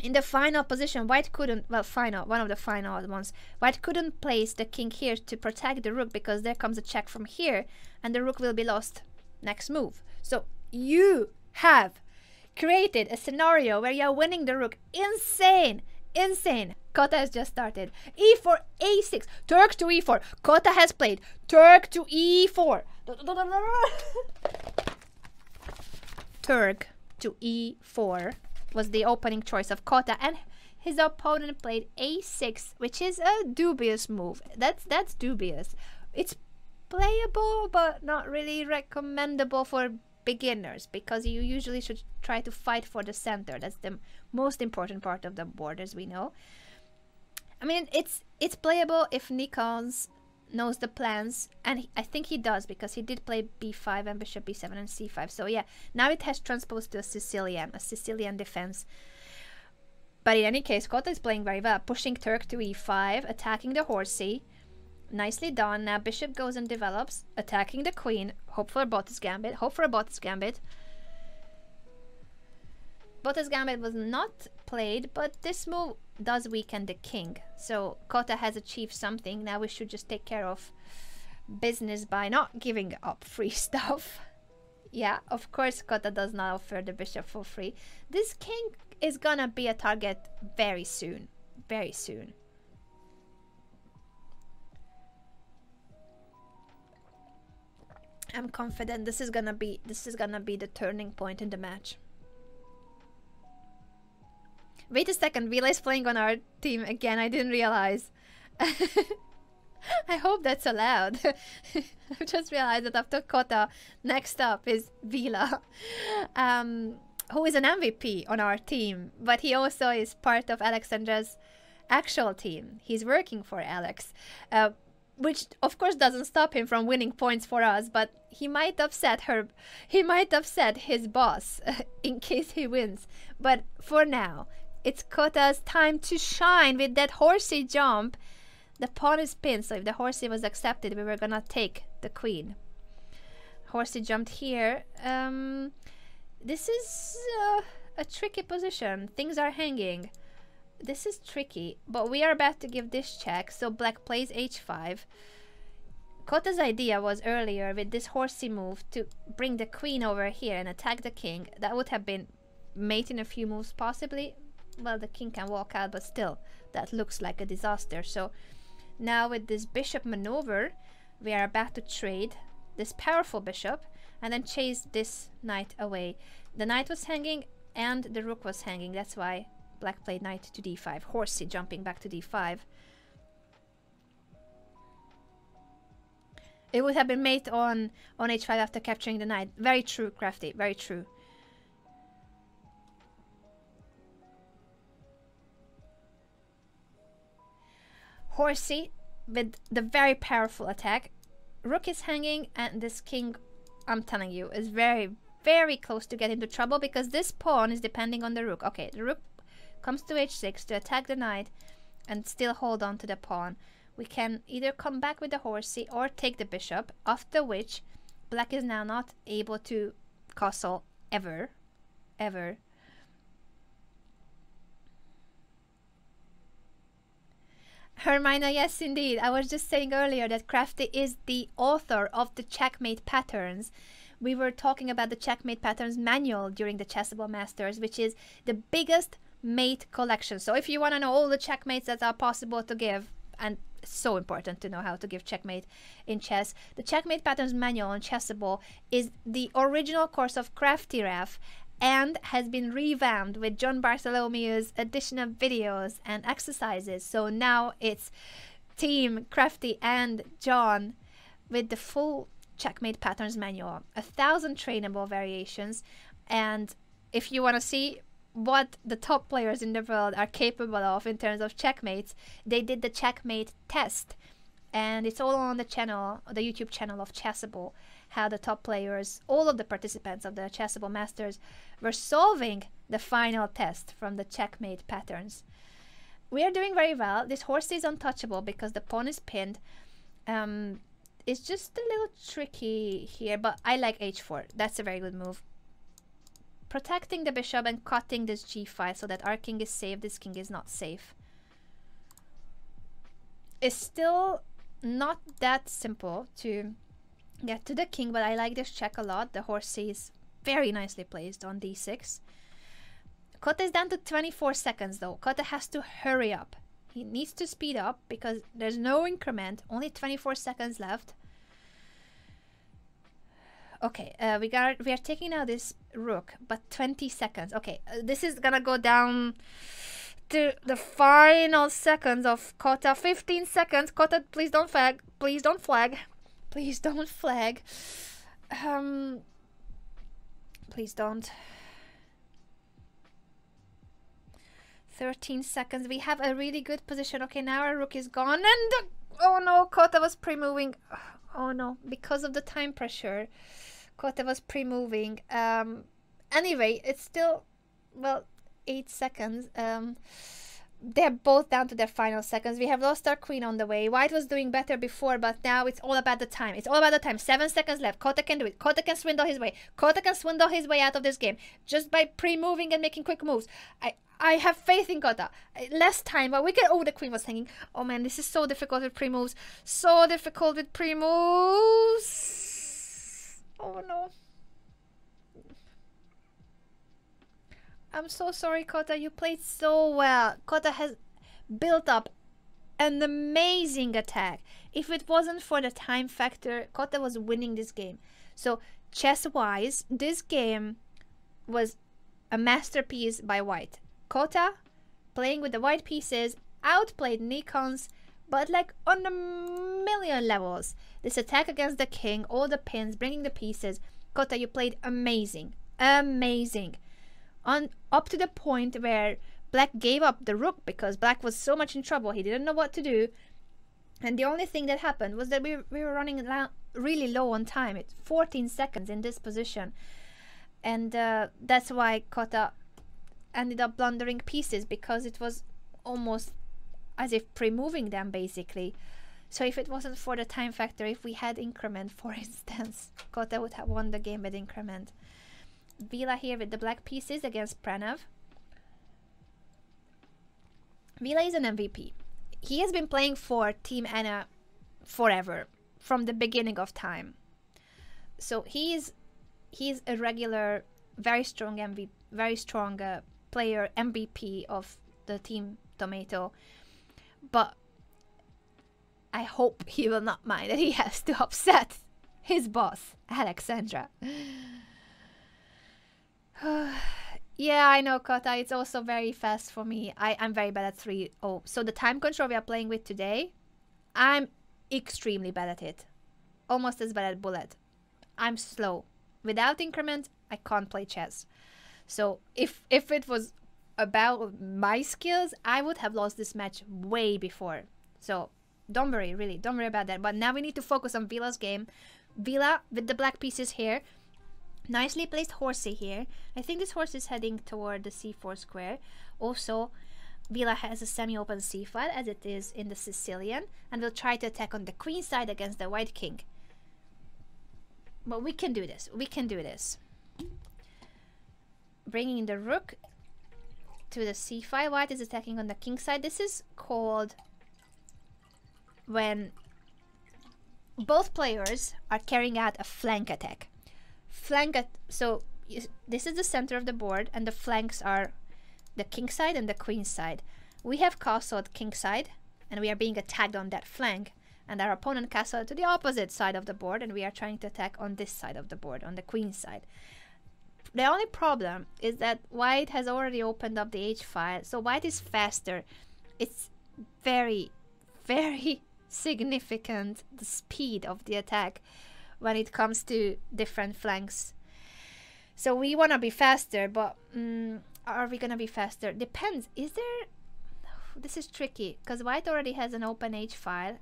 In the final position, White couldn't, well, final, one of the final ones, White couldn't place the king here to protect the rook because there comes a check from here and the rook will be lost next move. So you have created a scenario where you're winning the rook. Insane! Insane! Kota has just started. e4, a6, Turk to e4. Kota has played Turk to e4. Turk to e4 was the opening choice of Kota and his opponent played a6 which is a dubious move. That's that's dubious. It's playable but not really recommendable for beginners because you usually should try to fight for the center. That's the most important part of the board as we know. I mean it's it's playable if Nikons knows the plans and he, I think he does because he did play b5 and bishop b7 and c5 so yeah now it has transposed to a Sicilian a Sicilian defense. But in any case Kota is playing very well pushing Turk to e5 attacking the horsey. Nicely done. Now bishop goes and develops attacking the queen. Hope for a Botez gambit hope for a Botez gambit Botez gambit was not played but this move does weaken the king. So Kota has achieved something. Now we should just take care of business by not giving up free stuff. yeah, of course Kota does not offer the bishop for free. This king is gonna be a target very soon. Very soon. I'm confident this is gonna be this is gonna be the turning point in the match. Wait a second, Vila is playing on our team again. I didn't realize. I hope that's allowed. I've just realized that after Kota, next up is Vila, um, who is an MVP on our team, but he also is part of Alexandra's actual team. He's working for Alex, uh, which of course doesn't stop him from winning points for us, but he might upset her. He might upset his boss in case he wins. But for now, it's Kota's time to shine with that horsey jump. The pawn is pinned, so if the horsey was accepted, we were gonna take the queen. Horsey jumped here. Um, this is uh, a tricky position. Things are hanging. This is tricky, but we are about to give this check, so black plays h5. Kota's idea was earlier with this horsey move to bring the queen over here and attack the king. That would have been mate in a few moves possibly, well, the king can walk out, but still, that looks like a disaster. So now with this bishop maneuver, we are about to trade this powerful bishop and then chase this knight away. The knight was hanging and the rook was hanging. That's why black played knight to d5. Horsey jumping back to d5. It would have been mate on, on h5 after capturing the knight. Very true, Crafty. Very true. Horsey with the very powerful attack. Rook is hanging and this king, I'm telling you, is very, very close to get into trouble because this pawn is depending on the rook. Okay, the rook comes to h6 to attack the knight and still hold on to the pawn. We can either come back with the horsey or take the bishop, after which black is now not able to castle ever, ever. Hermione, yes, indeed. I was just saying earlier that Crafty is the author of the checkmate patterns. We were talking about the checkmate patterns manual during the Chessable Masters, which is the biggest mate collection. So if you want to know all the checkmates that are possible to give, and so important to know how to give checkmate in chess. The Checkmate Patterns Manual on Chessable is the original course of CraftyRaf and has been revamped with John Bartholomew's addition of videos and exercises. So now it's Team Crafty and John with the full checkmate patterns manual, a thousand trainable variations. And if you want to see what the top players in the world are capable of in terms of checkmates, they did the checkmate test. And it's all on the channel, the YouTube channel of Chessable how the top players, all of the participants of the Chessable Masters, were solving the final test from the checkmate patterns. We are doing very well. This horse is untouchable because the pawn is pinned. Um, it's just a little tricky here, but I like h4. That's a very good move. Protecting the bishop and cutting this g5 so that our king is safe, this king is not safe. It's still not that simple to get to the king, but I like this check a lot. The horse is very nicely placed on d6. Kota is down to 24 seconds though. Kota has to hurry up. He needs to speed up because there's no increment, only 24 seconds left. Okay, uh, we got we are taking out this rook, but 20 seconds. Okay, uh, this is gonna go down to the final seconds of Kota. 15 seconds. Kota, please don't flag. Please don't flag. Please don't flag. Um, please don't. 13 seconds. We have a really good position. Okay, now our rook is gone. And oh no, Kota was pre-moving. Oh no, because of the time pressure. Kota was pre-moving. Um, anyway, it's still, well, 8 seconds. Um, they're both down to their final seconds. We have lost our queen on the way. White was doing better before, but now it's all about the time. It's all about the time. Seven seconds left. Kota can do it. Kota can swindle his way. Kota can swindle his way out of this game just by pre-moving and making quick moves. I I have faith in Kota. Less time, but we get... Oh, the queen was hanging. Oh man, this is so difficult with pre-moves. So difficult with pre-moves. Oh no. I'm so sorry, Kota. You played so well. Kota has built up an amazing attack. If it wasn't for the time factor, Kota was winning this game. So, chess wise, this game was a masterpiece by White. Kota, playing with the white pieces, outplayed Nikons, but like on a million levels. This attack against the king, all the pins, bringing the pieces. Kota, you played amazing. Amazing on up to the point where black gave up the rook because black was so much in trouble. He didn't know what to do. And the only thing that happened was that we, we were running really low on time. It's 14 seconds in this position. And uh, that's why Kota ended up blundering pieces because it was almost as if pre-moving them basically. So if it wasn't for the time factor if we had increment for instance Kota would have won the game with increment Vila here with the black pieces against Pranav. Vila is an MVP. He has been playing for Team Anna forever, from the beginning of time. So he's he's a regular, very strong MVP, very strong uh, player, MVP of the Team Tomato. But I hope he will not mind that he has to upset his boss, Alexandra. yeah, I know, Kota. It's also very fast for me. I, I'm very bad at 3 Oh, so the time control we are playing with today, I'm extremely bad at it. Almost as bad at bullet. I'm slow. Without increment, I can't play chess. So if if it was about my skills, I would have lost this match way before. So don't worry, really, don't worry about that. But now we need to focus on Vila's game. Vila with the black pieces here Nicely placed horsey here. I think this horse is heading toward the c4 square. Also, Vila has a semi-open c file as it is in the Sicilian and will try to attack on the queen side against the white king. But we can do this. We can do this. Bringing the rook to the c file. White is attacking on the king side. This is called when both players are carrying out a flank attack flank at so this is the center of the board and the flanks are the king side and the queen side. We have castled king side and we are being attacked on that flank and our opponent castled to the opposite side of the board and we are trying to attack on this side of the board on the queen side. The only problem is that white has already opened up the h file so white is faster. It's very very significant the speed of the attack when it comes to different flanks. So we want to be faster, but um, are we going to be faster? Depends. Is there... This is tricky, because white already has an open H file.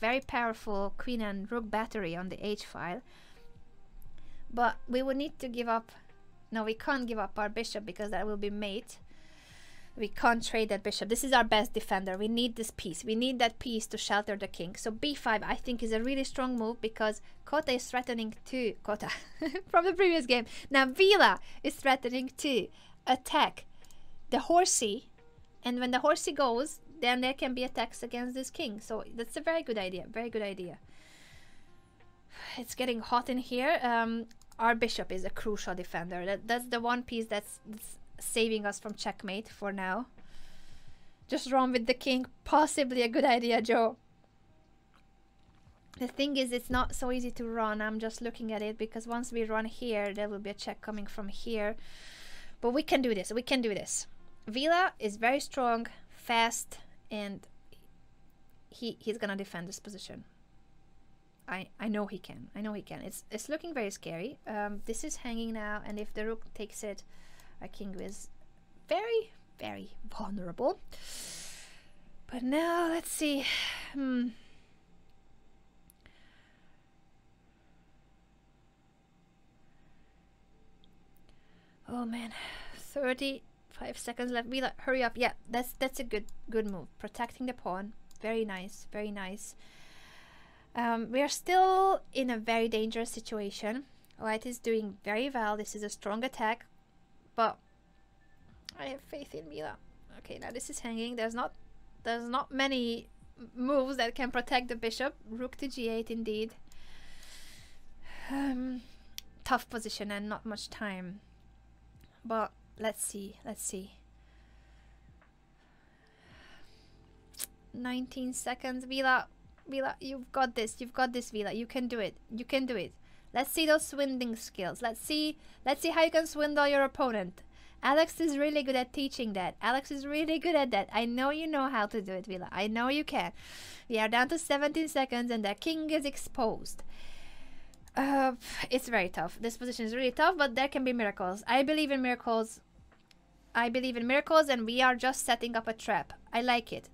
Very powerful queen and rook battery on the H file. But we would need to give up No, we can't give up our bishop because that will be mate. We can't trade that bishop. This is our best defender. We need this piece. We need that piece to shelter the king. So b5 I think is a really strong move because Kota is threatening to Kota from the previous game. Now Vila is threatening to attack the horsey and when the horsey goes then there can be attacks against this king. So that's a very good idea. Very good idea. It's getting hot in here. Um, our bishop is a crucial defender. That that's the one piece that's, that's saving us from checkmate for now. Just run with the king. Possibly a good idea, Joe. The thing is, it's not so easy to run. I'm just looking at it because once we run here, there will be a check coming from here. But we can do this. We can do this. Vila is very strong, fast, and he he's gonna defend this position. I I know he can. I know he can. It's it's looking very scary. Um, this is hanging now, and if the rook takes it, our king is very very vulnerable. But now let's see. Hmm. Oh man, 35 seconds left. Mila, hurry up. Yeah, that's that's a good good move. Protecting the pawn. Very nice, very nice. Um, we are still in a very dangerous situation. White is doing very well. This is a strong attack, but I have faith in Mila. Okay, now this is hanging. There's not there's not many moves that can protect the bishop. Rook to g8 indeed. Um, tough position and not much time. But let's see, let's see. 19 seconds, Vila. Vila, you've got this. You've got this, Vila. You can do it. You can do it. Let's see those swindling skills. Let's see. Let's see how you can swindle your opponent. Alex is really good at teaching that. Alex is really good at that. I know you know how to do it, Vila. I know you can. We are down to 17 seconds and the king is exposed. Uh, it's very tough. This position is really tough, but there can be miracles. I believe in miracles. I believe in miracles and we are just setting up a trap. I like it.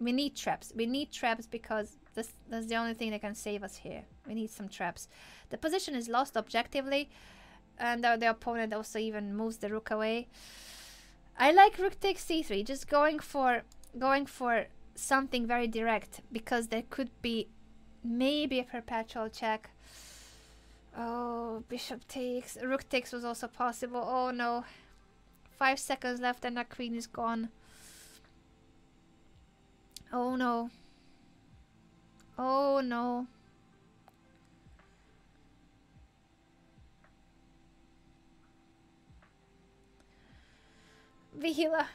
We need traps. We need traps because this, that's the only thing that can save us here. We need some traps. The position is lost objectively and the, the opponent also even moves the rook away. I like rook takes c3, just going for going for something very direct because there could be maybe a perpetual check. Oh, bishop takes. Rook takes was also possible. Oh no. Five seconds left and that queen is gone. Oh no. Oh no. Vila.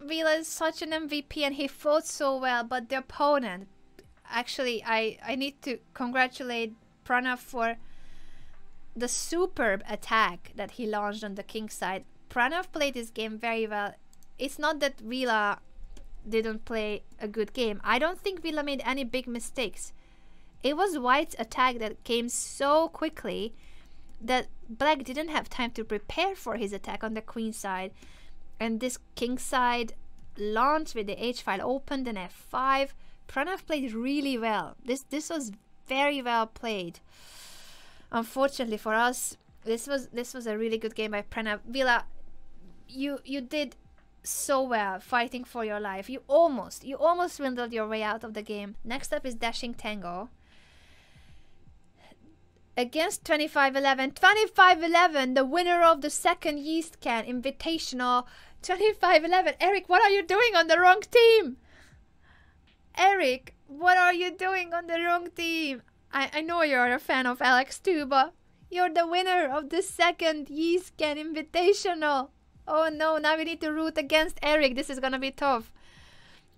Vila is such an MVP and he fought so well, but the opponent actually I, I need to congratulate Pranav for the superb attack that he launched on the king side. Pranav played this game very well. It's not that Vila didn't play a good game. I don't think Vila made any big mistakes. It was White's attack that came so quickly that Black didn't have time to prepare for his attack on the queen side. And this king side launched with the h file opened and f5. Pranav played really well. This this was very well played. Unfortunately for us, this was this was a really good game by Pranav. Vila, you you did so well fighting for your life. You almost you almost swindled your way out of the game. Next up is Dashing Tango against 2511. 2511, the winner of the second Yeastken Invitational. 2511. Eric, what are you doing on the wrong team? Eric, what are you doing on the wrong team? I, I know you're a fan of Alex too, but you're the winner of the second Yeastken Invitational. Oh no, now we need to root against Eric. This is gonna be tough.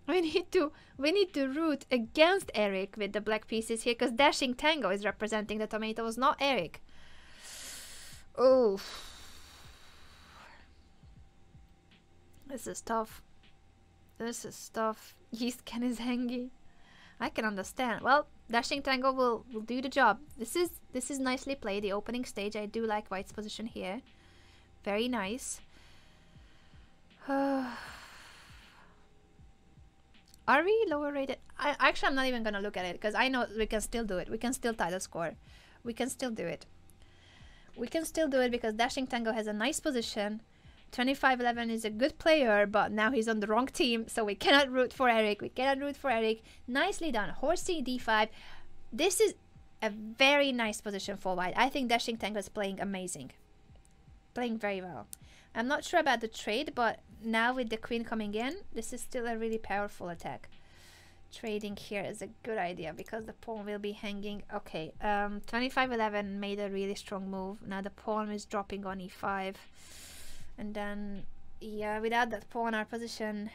We need to we need to root against Eric with the black pieces here because Dashing Tango is representing the tomatoes, not Eric. Oh. This is tough. This is tough. Yeastken is hangy. I can understand. Well, Dashing Tango will, will do the job. This is this is nicely played. The opening stage. I do like White's position here. Very nice. Are we lower rated? I, actually, I'm not even going to look at it because I know we can still do it. We can still tie the score. We can still do it. We can still do it because Dashing Tango has a nice position. 2511 is a good player, but now he's on the wrong team, so we cannot root for Eric. We cannot root for Eric. Nicely done. Horsey d5. This is a very nice position for white. I think Dashing Tango is playing amazing. Playing very well. I'm not sure about the trade, but now with the queen coming in, this is still a really powerful attack. Trading here is a good idea because the pawn will be hanging. Okay, um, 2511 made a really strong move. Now the pawn is dropping on e5 and then yeah without that pawn our position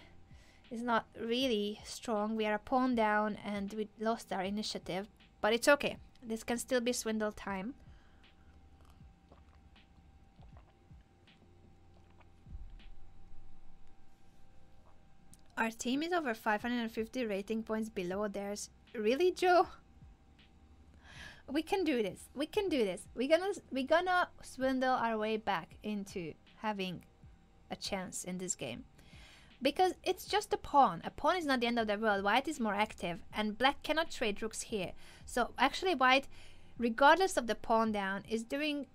is not really strong we are a pawn down and we lost our initiative but it's okay this can still be swindle time our team is over 550 rating points below theirs really joe we can do this we can do this we're gonna we're gonna swindle our way back into having a chance in this game. Because it's just a pawn. A pawn is not the end of the world. White is more active and black cannot trade rooks here. So actually white, regardless of the pawn down, is doing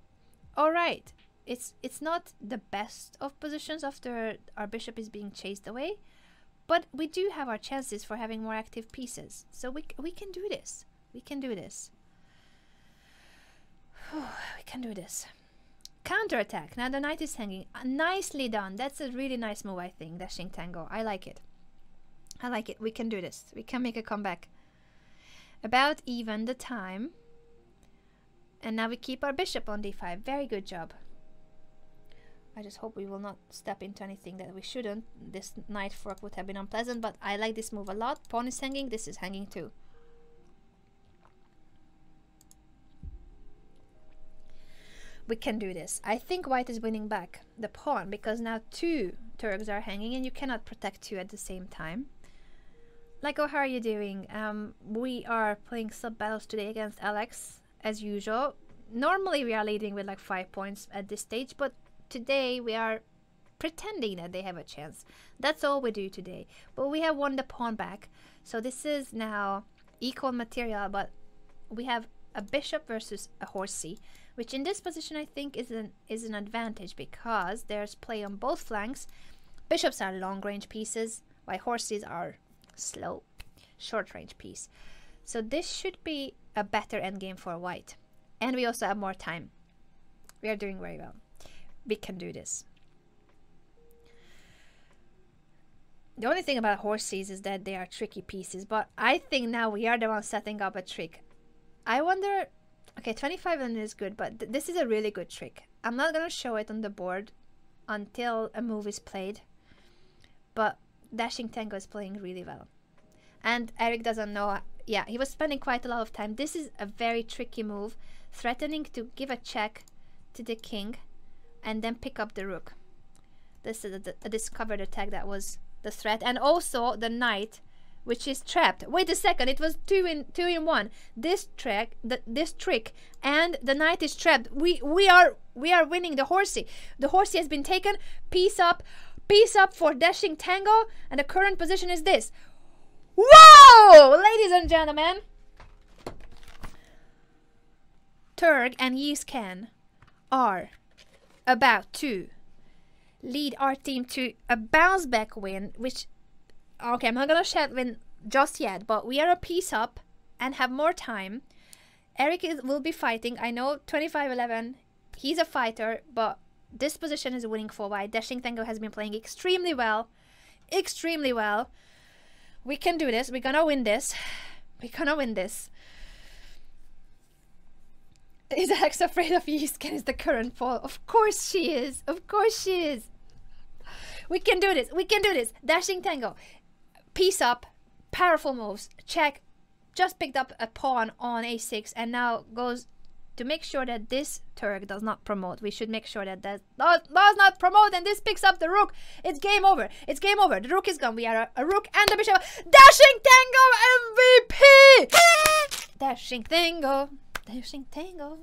alright. It's it's not the best of positions after our bishop is being chased away. But we do have our chances for having more active pieces. So we, we can do this. We can do this. we can do this. Counterattack. Now the knight is hanging. Uh, nicely done. That's a really nice move, I think. Dashing Tango. I like it. I like it. We can do this. We can make a comeback. About even the time. And now we keep our bishop on d5. Very good job. I just hope we will not step into anything that we shouldn't. This knight fork would have been unpleasant, but I like this move a lot. Pawn is hanging. This is hanging too. we can do this. I think white is winning back the pawn because now two Turks are hanging and you cannot protect two at the same time. Like, oh, how are you doing? Um, we are playing sub battles today against Alex as usual. Normally we are leading with like five points at this stage, but today we are pretending that they have a chance. That's all we do today. But we have won the pawn back. So this is now equal material, but we have a bishop versus a horsey which in this position I think is an, is an advantage because there's play on both flanks. Bishops are long range pieces, while horses are slow, short range piece. So this should be a better endgame for white. And we also have more time. We are doing very well. We can do this. The only thing about horses is that they are tricky pieces, but I think now we are the ones setting up a trick. I wonder Okay, 25 and is good, but th this is a really good trick. I'm not gonna show it on the board until a move is played, but Dashing Tango is playing really well. And Eric doesn't know, uh, yeah, he was spending quite a lot of time. This is a very tricky move, threatening to give a check to the king and then pick up the rook. This is a, a discovered attack that was the threat. And also the knight which is trapped. Wait a second, it was two in two in one. This trick, the, this trick, and the knight is trapped. We we are we are winning the horsey. The horsey has been taken. Piece up, piece up for dashing tango, and the current position is this. Whoa, ladies and gentlemen. Turg and Yeastken are about to lead our team to a bounce back win, which okay, I'm not gonna shout win just yet, but we are a piece up and have more time. Eric is, will be fighting. I know 25-11, he's a fighter, but this position is winning for white. Dashing Tango has been playing extremely well. Extremely well. We can do this. We're gonna win this. We're gonna win this. Is Alex afraid of Yeastken is the current fall? Of course she is. Of course she is. We can do this. We can do this. Dashing Tango piece up, powerful moves, check, just picked up a pawn on a6 and now goes to make sure that this Turk does not promote. We should make sure that that does, does not promote and this picks up the rook. It's game over. It's game over. The rook is gone. We are a, a rook and a bishop. Dashing Tango MVP! Dashing Tango. Dashing Tango.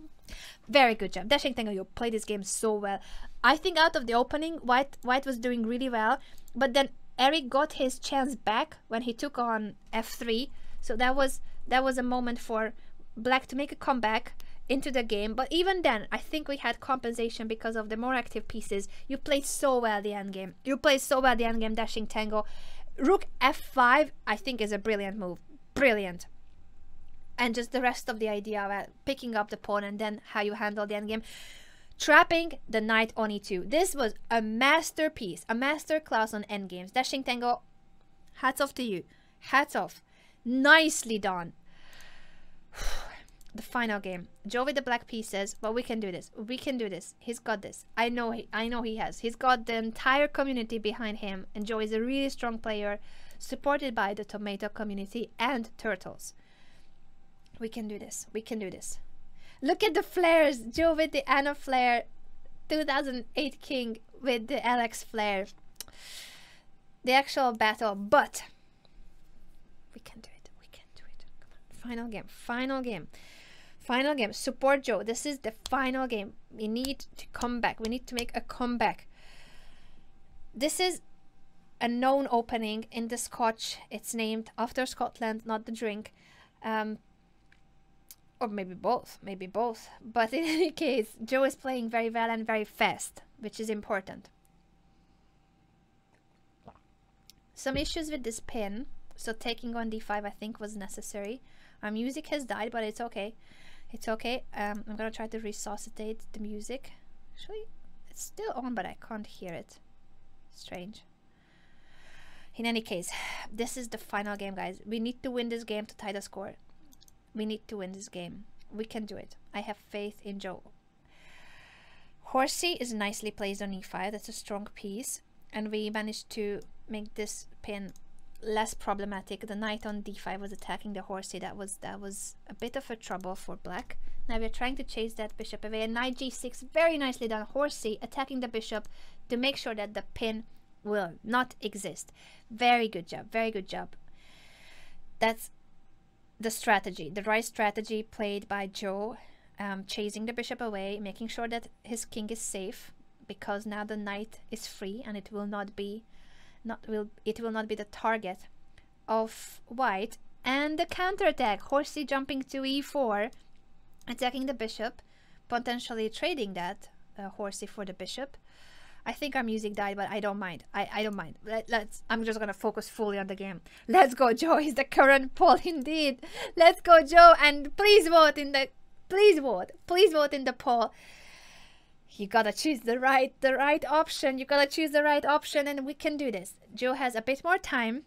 Very good job. Dashing Tango, you played this game so well. I think out of the opening, White White was doing really well. But then Eric got his chance back when he took on f3. So that was that was a moment for Black to make a comeback. into the game. But even then, I think we had compensation because of the more active pieces. You played so well the endgame. You played so well the endgame dashing tango. Rook f5, I think, is a brilliant move. Brilliant. And just the rest of the idea about uh, picking up the pawn and then how you handle the endgame. Trapping the knight on e2. This was a masterpiece, a master class on endgames. Dashing tango, hats off to you. Hats off. Nicely done. the final game. Joe with the black pieces, but we can do this. We can do this. He's got this. I know he I know he has. He's got the entire community behind him and Joe is a really strong player supported by the tomato community and turtles. We can do this. We can do this. Look at the flares. Joe with the Anna flare. 2008 King with the Alex flare. The actual battle, but we can do it. We can do it. Come on. Final game. Final game. Final game. Support Joe. This is the final game. We need to come back. We need to make a comeback. This is a known opening in the Scotch. It's named after Scotland, not the drink. Um, or maybe both. Maybe both. But in any case, Joe is playing very well and very fast, which is important. Some issues with this pin. So taking on d5 I think was necessary. Our music has died, but it's okay. It's okay. Um, I'm gonna try to resuscitate the music. Actually, it's still on, but I can't hear it. Strange. In any case, this is the final game, guys. We need to win this game to tie the score. We need to win this game. We can do it. I have faith in Joe. Horsey is nicely placed on e5. That's a strong piece. And we managed to make this pin less problematic. The knight on d5 was attacking the horsey. That was that was a bit of a trouble for black. Now we're trying to chase that bishop away. And knight g6, very nicely done. Horsey attacking the bishop to make sure that the pin will not exist. Very good job. Very good job. That's the strategy, the right strategy played by Joe, um, chasing the bishop away, making sure that his king is safe, because now the knight is free and it will not be not will it will not be the target of white. And the counterattack horsey jumping to e4 attacking the bishop potentially trading that uh, horsey for the bishop I think our music died, but I don't mind. I, I don't mind. Let, let's. I'm just gonna focus fully on the game. Let's go, Joe. Is the current poll indeed? Let's go, Joe. And please vote in the. Please vote. Please vote in the poll you gotta choose the right the right option you gotta choose the right option and we can do this joe has a bit more time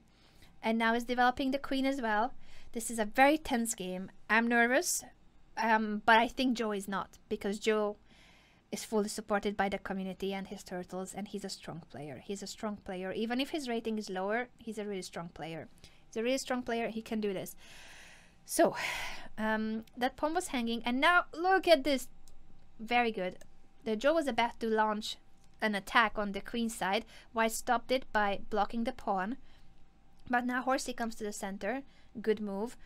and now is developing the queen as well this is a very tense game i'm nervous um, but i think joe is not because joe is fully supported by the community and his turtles and he's a strong player he's a strong player even if his rating is lower he's a really strong player he's a really strong player he can do this so um, that pawn was hanging and now look at this very good the Joe was about to launch an attack on the queen side. White stopped it by blocking the pawn. But now horsey comes to the center. Good move.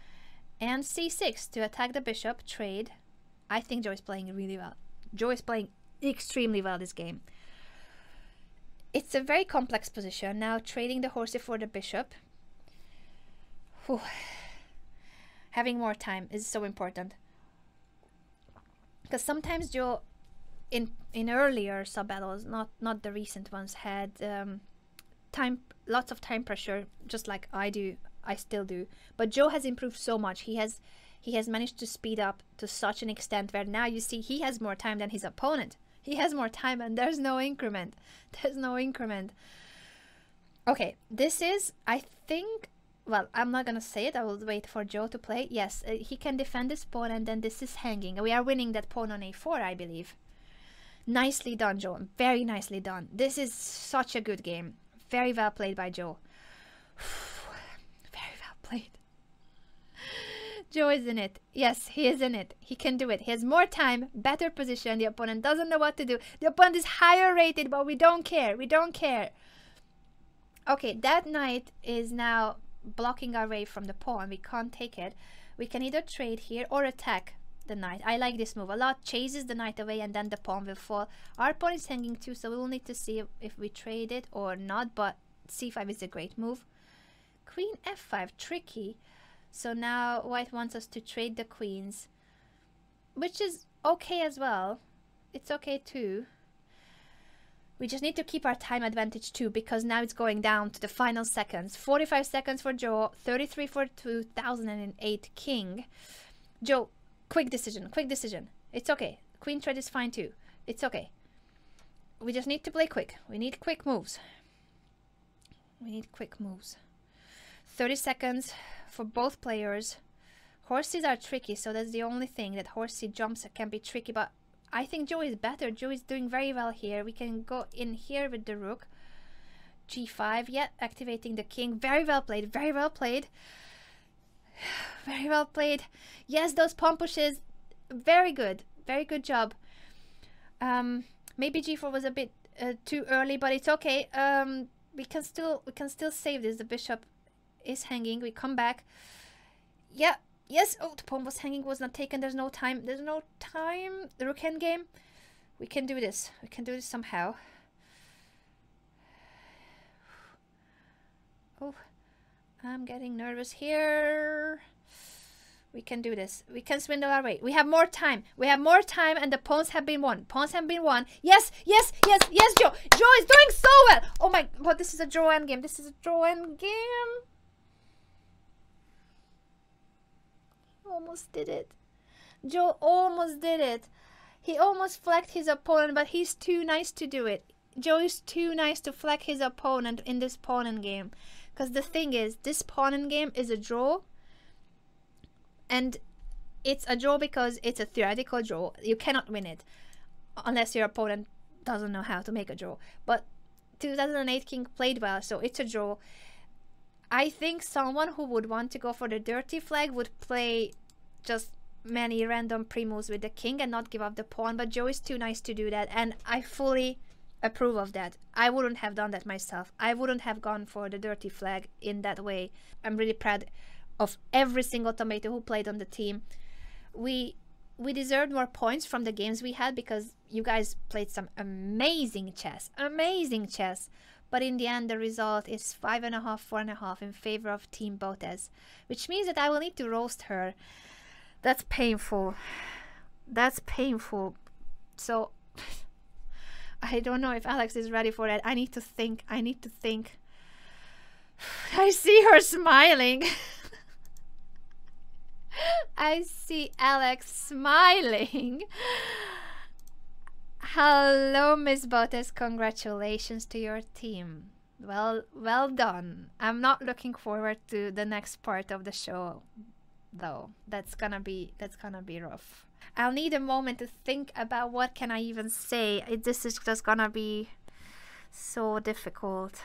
And c6 to attack the bishop. Trade. I think Joe is playing really well. Joe is playing extremely well this game. It's a very complex position. Now trading the horsey for the bishop. Whew. Having more time is so important. Because sometimes Joe in in earlier sub battles, not not the recent ones, had um, time lots of time pressure, just like I do. I still do. But Joe has improved so much. He has he has managed to speed up to such an extent where now you see he has more time than his opponent. He has more time and there's no increment. There's no increment. Okay, this is I think well, I'm not gonna say it. I will wait for Joe to play. Yes, uh, he can defend this pawn, and then this is hanging. We are winning that pawn on a4, I believe. Nicely done, Joe. Very nicely done. This is such a good game. Very well played by Joe. Very well played. Joe is in it. Yes, he is in it. He can do it. He has more time, better position. The opponent doesn't know what to do. The opponent is higher rated, but we don't care. We don't care. Okay, that knight is now blocking our way from the pawn. We can't take it. We can either trade here or attack the knight. I like this move a lot. Chases the knight away and then the pawn will fall. Our pawn is hanging too, so we'll need to see if, if we trade it or not, but c5 is a great move. Queen f5, tricky. So now white wants us to trade the queens. which is okay as well. It's okay too. We just need to keep our time advantage too because now it's going down to the final seconds. 45 seconds for Joe, 33 for 2008 King. Joe, quick decision, quick decision. It's okay. Queen trade is fine too. It's okay. We just need to play quick. We need quick moves. We need quick moves. 30 seconds for both players. Horses are tricky, so that's the only thing that horsey jumps can be tricky, but I think Joe is better. Joe is doing very well here. We can go in here with the rook. G5, yeah, activating the king. Very well played, very well played. Very well played. Yes, those pawn pushes, very good. Very good job. Um, maybe G4 was a bit uh, too early, but it's okay. Um, we can still we can still save this. The bishop is hanging. We come back. Yeah, Yes. Oh, the pawn was hanging, was not taken. There's no time. There's no time. The rook end game. We can do this. We can do this somehow. Oh, I'm getting nervous here. We can do this. We can swindle our way. We have more time. We have more time and the pawns have been won. Pawns have been won. Yes, yes, yes, yes, Joe. Joe is doing so well. Oh my god, this is a draw end game. This is a draw end game. Almost did it. Joe almost did it. He almost flagged his opponent, but he's too nice to do it. Joe is too nice to flag his opponent in this pawn game. Because the thing is, this pawn game is a draw. And it's a draw because it's a theoretical draw. You cannot win it. Unless your opponent doesn't know how to make a draw. But 2008 King played well, so it's a draw. I think someone who would want to go for the dirty flag would play just many random pre-moves with the king and not give up the pawn, but Joe is too nice to do that, and I fully approve of that. I wouldn't have done that myself. I wouldn't have gone for the dirty flag in that way. I'm really proud of every single tomato who played on the team. We we deserved more points from the games we had because you guys played some amazing chess, amazing chess. But in the end, the result is five and a half, four and a half in favor of Team Botez, which means that I will need to roast her. That's painful. That's painful. So, I don't know if Alex is ready for that. I need to think. I need to think. I see her smiling. I see Alex smiling. Hello, Miss Botez. Congratulations to your team. Well, well done. I'm not looking forward to the next part of the show, though. That's gonna be that's gonna be rough. I'll need a moment to think about what can I even say. It, this is just gonna be so difficult.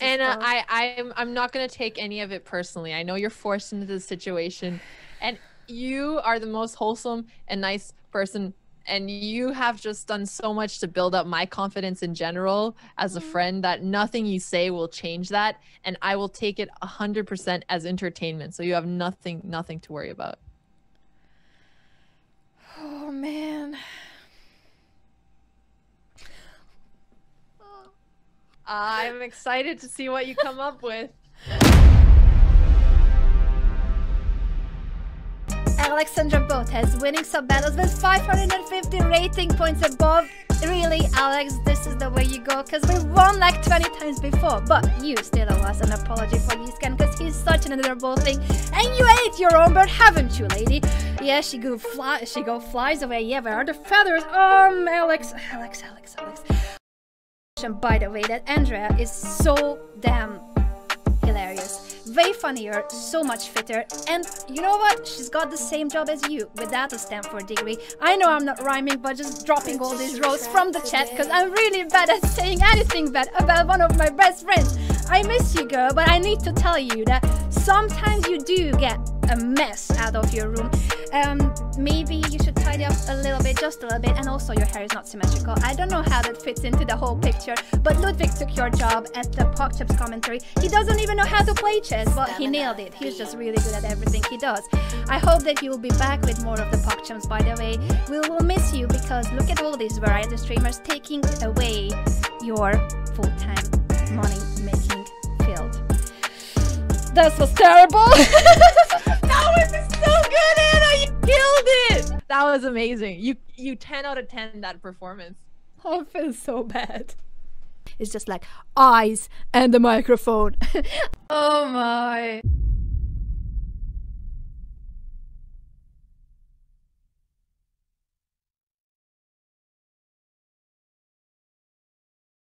Anna, I I'm I'm not gonna take any of it personally. I know you're forced into this situation, and you are the most wholesome and nice person and you have just done so much to build up my confidence in general as a mm-hmm. friend that nothing you say will change that and i will take it 100% as entertainment. So you have nothing nothing to worry about. Oh man. I'm excited to see what you come up with Alexandra Botez winning sub battles with 550 rating points above. Really, Alex, this is the way you go because we won like 20 times before. But you still owe us an apology for Yeastken because he's such an adorable thing. And you ate your own bird, haven't you, lady? Yeah, she go fly, she go flies away. Yeah, where are the feathers? Um, Alex, Alex, Alex, Alex. And by the way, that Andrea is so damn way funnier, so much fitter, and you know what? She's got the same job as you without a Stanford degree. I know I'm not rhyming, but just dropping all these rows from the chat because I'm really bad at saying anything bad about one of my best friends. I miss you, girl, but I need to tell you that sometimes you do get a mess out of your room. Um, maybe you should tidy up a little bit, just a little bit, and also your hair is not symmetrical. I don't know how that fits into the whole picture, but Ludwig took your job at the PogChamps commentary. He doesn't even know how to play chess, but he nailed it. He's just really good at everything he does. I hope that you will be back with more of the PogChamps, by the way. We will miss you because look at all these variety streamers taking away your full-time money-making field. That was terrible! good, Anna! You killed it! that was amazing. You you 10 out of 10 that performance. Oh, I feel so bad. It's just like eyes and the microphone. Oh my.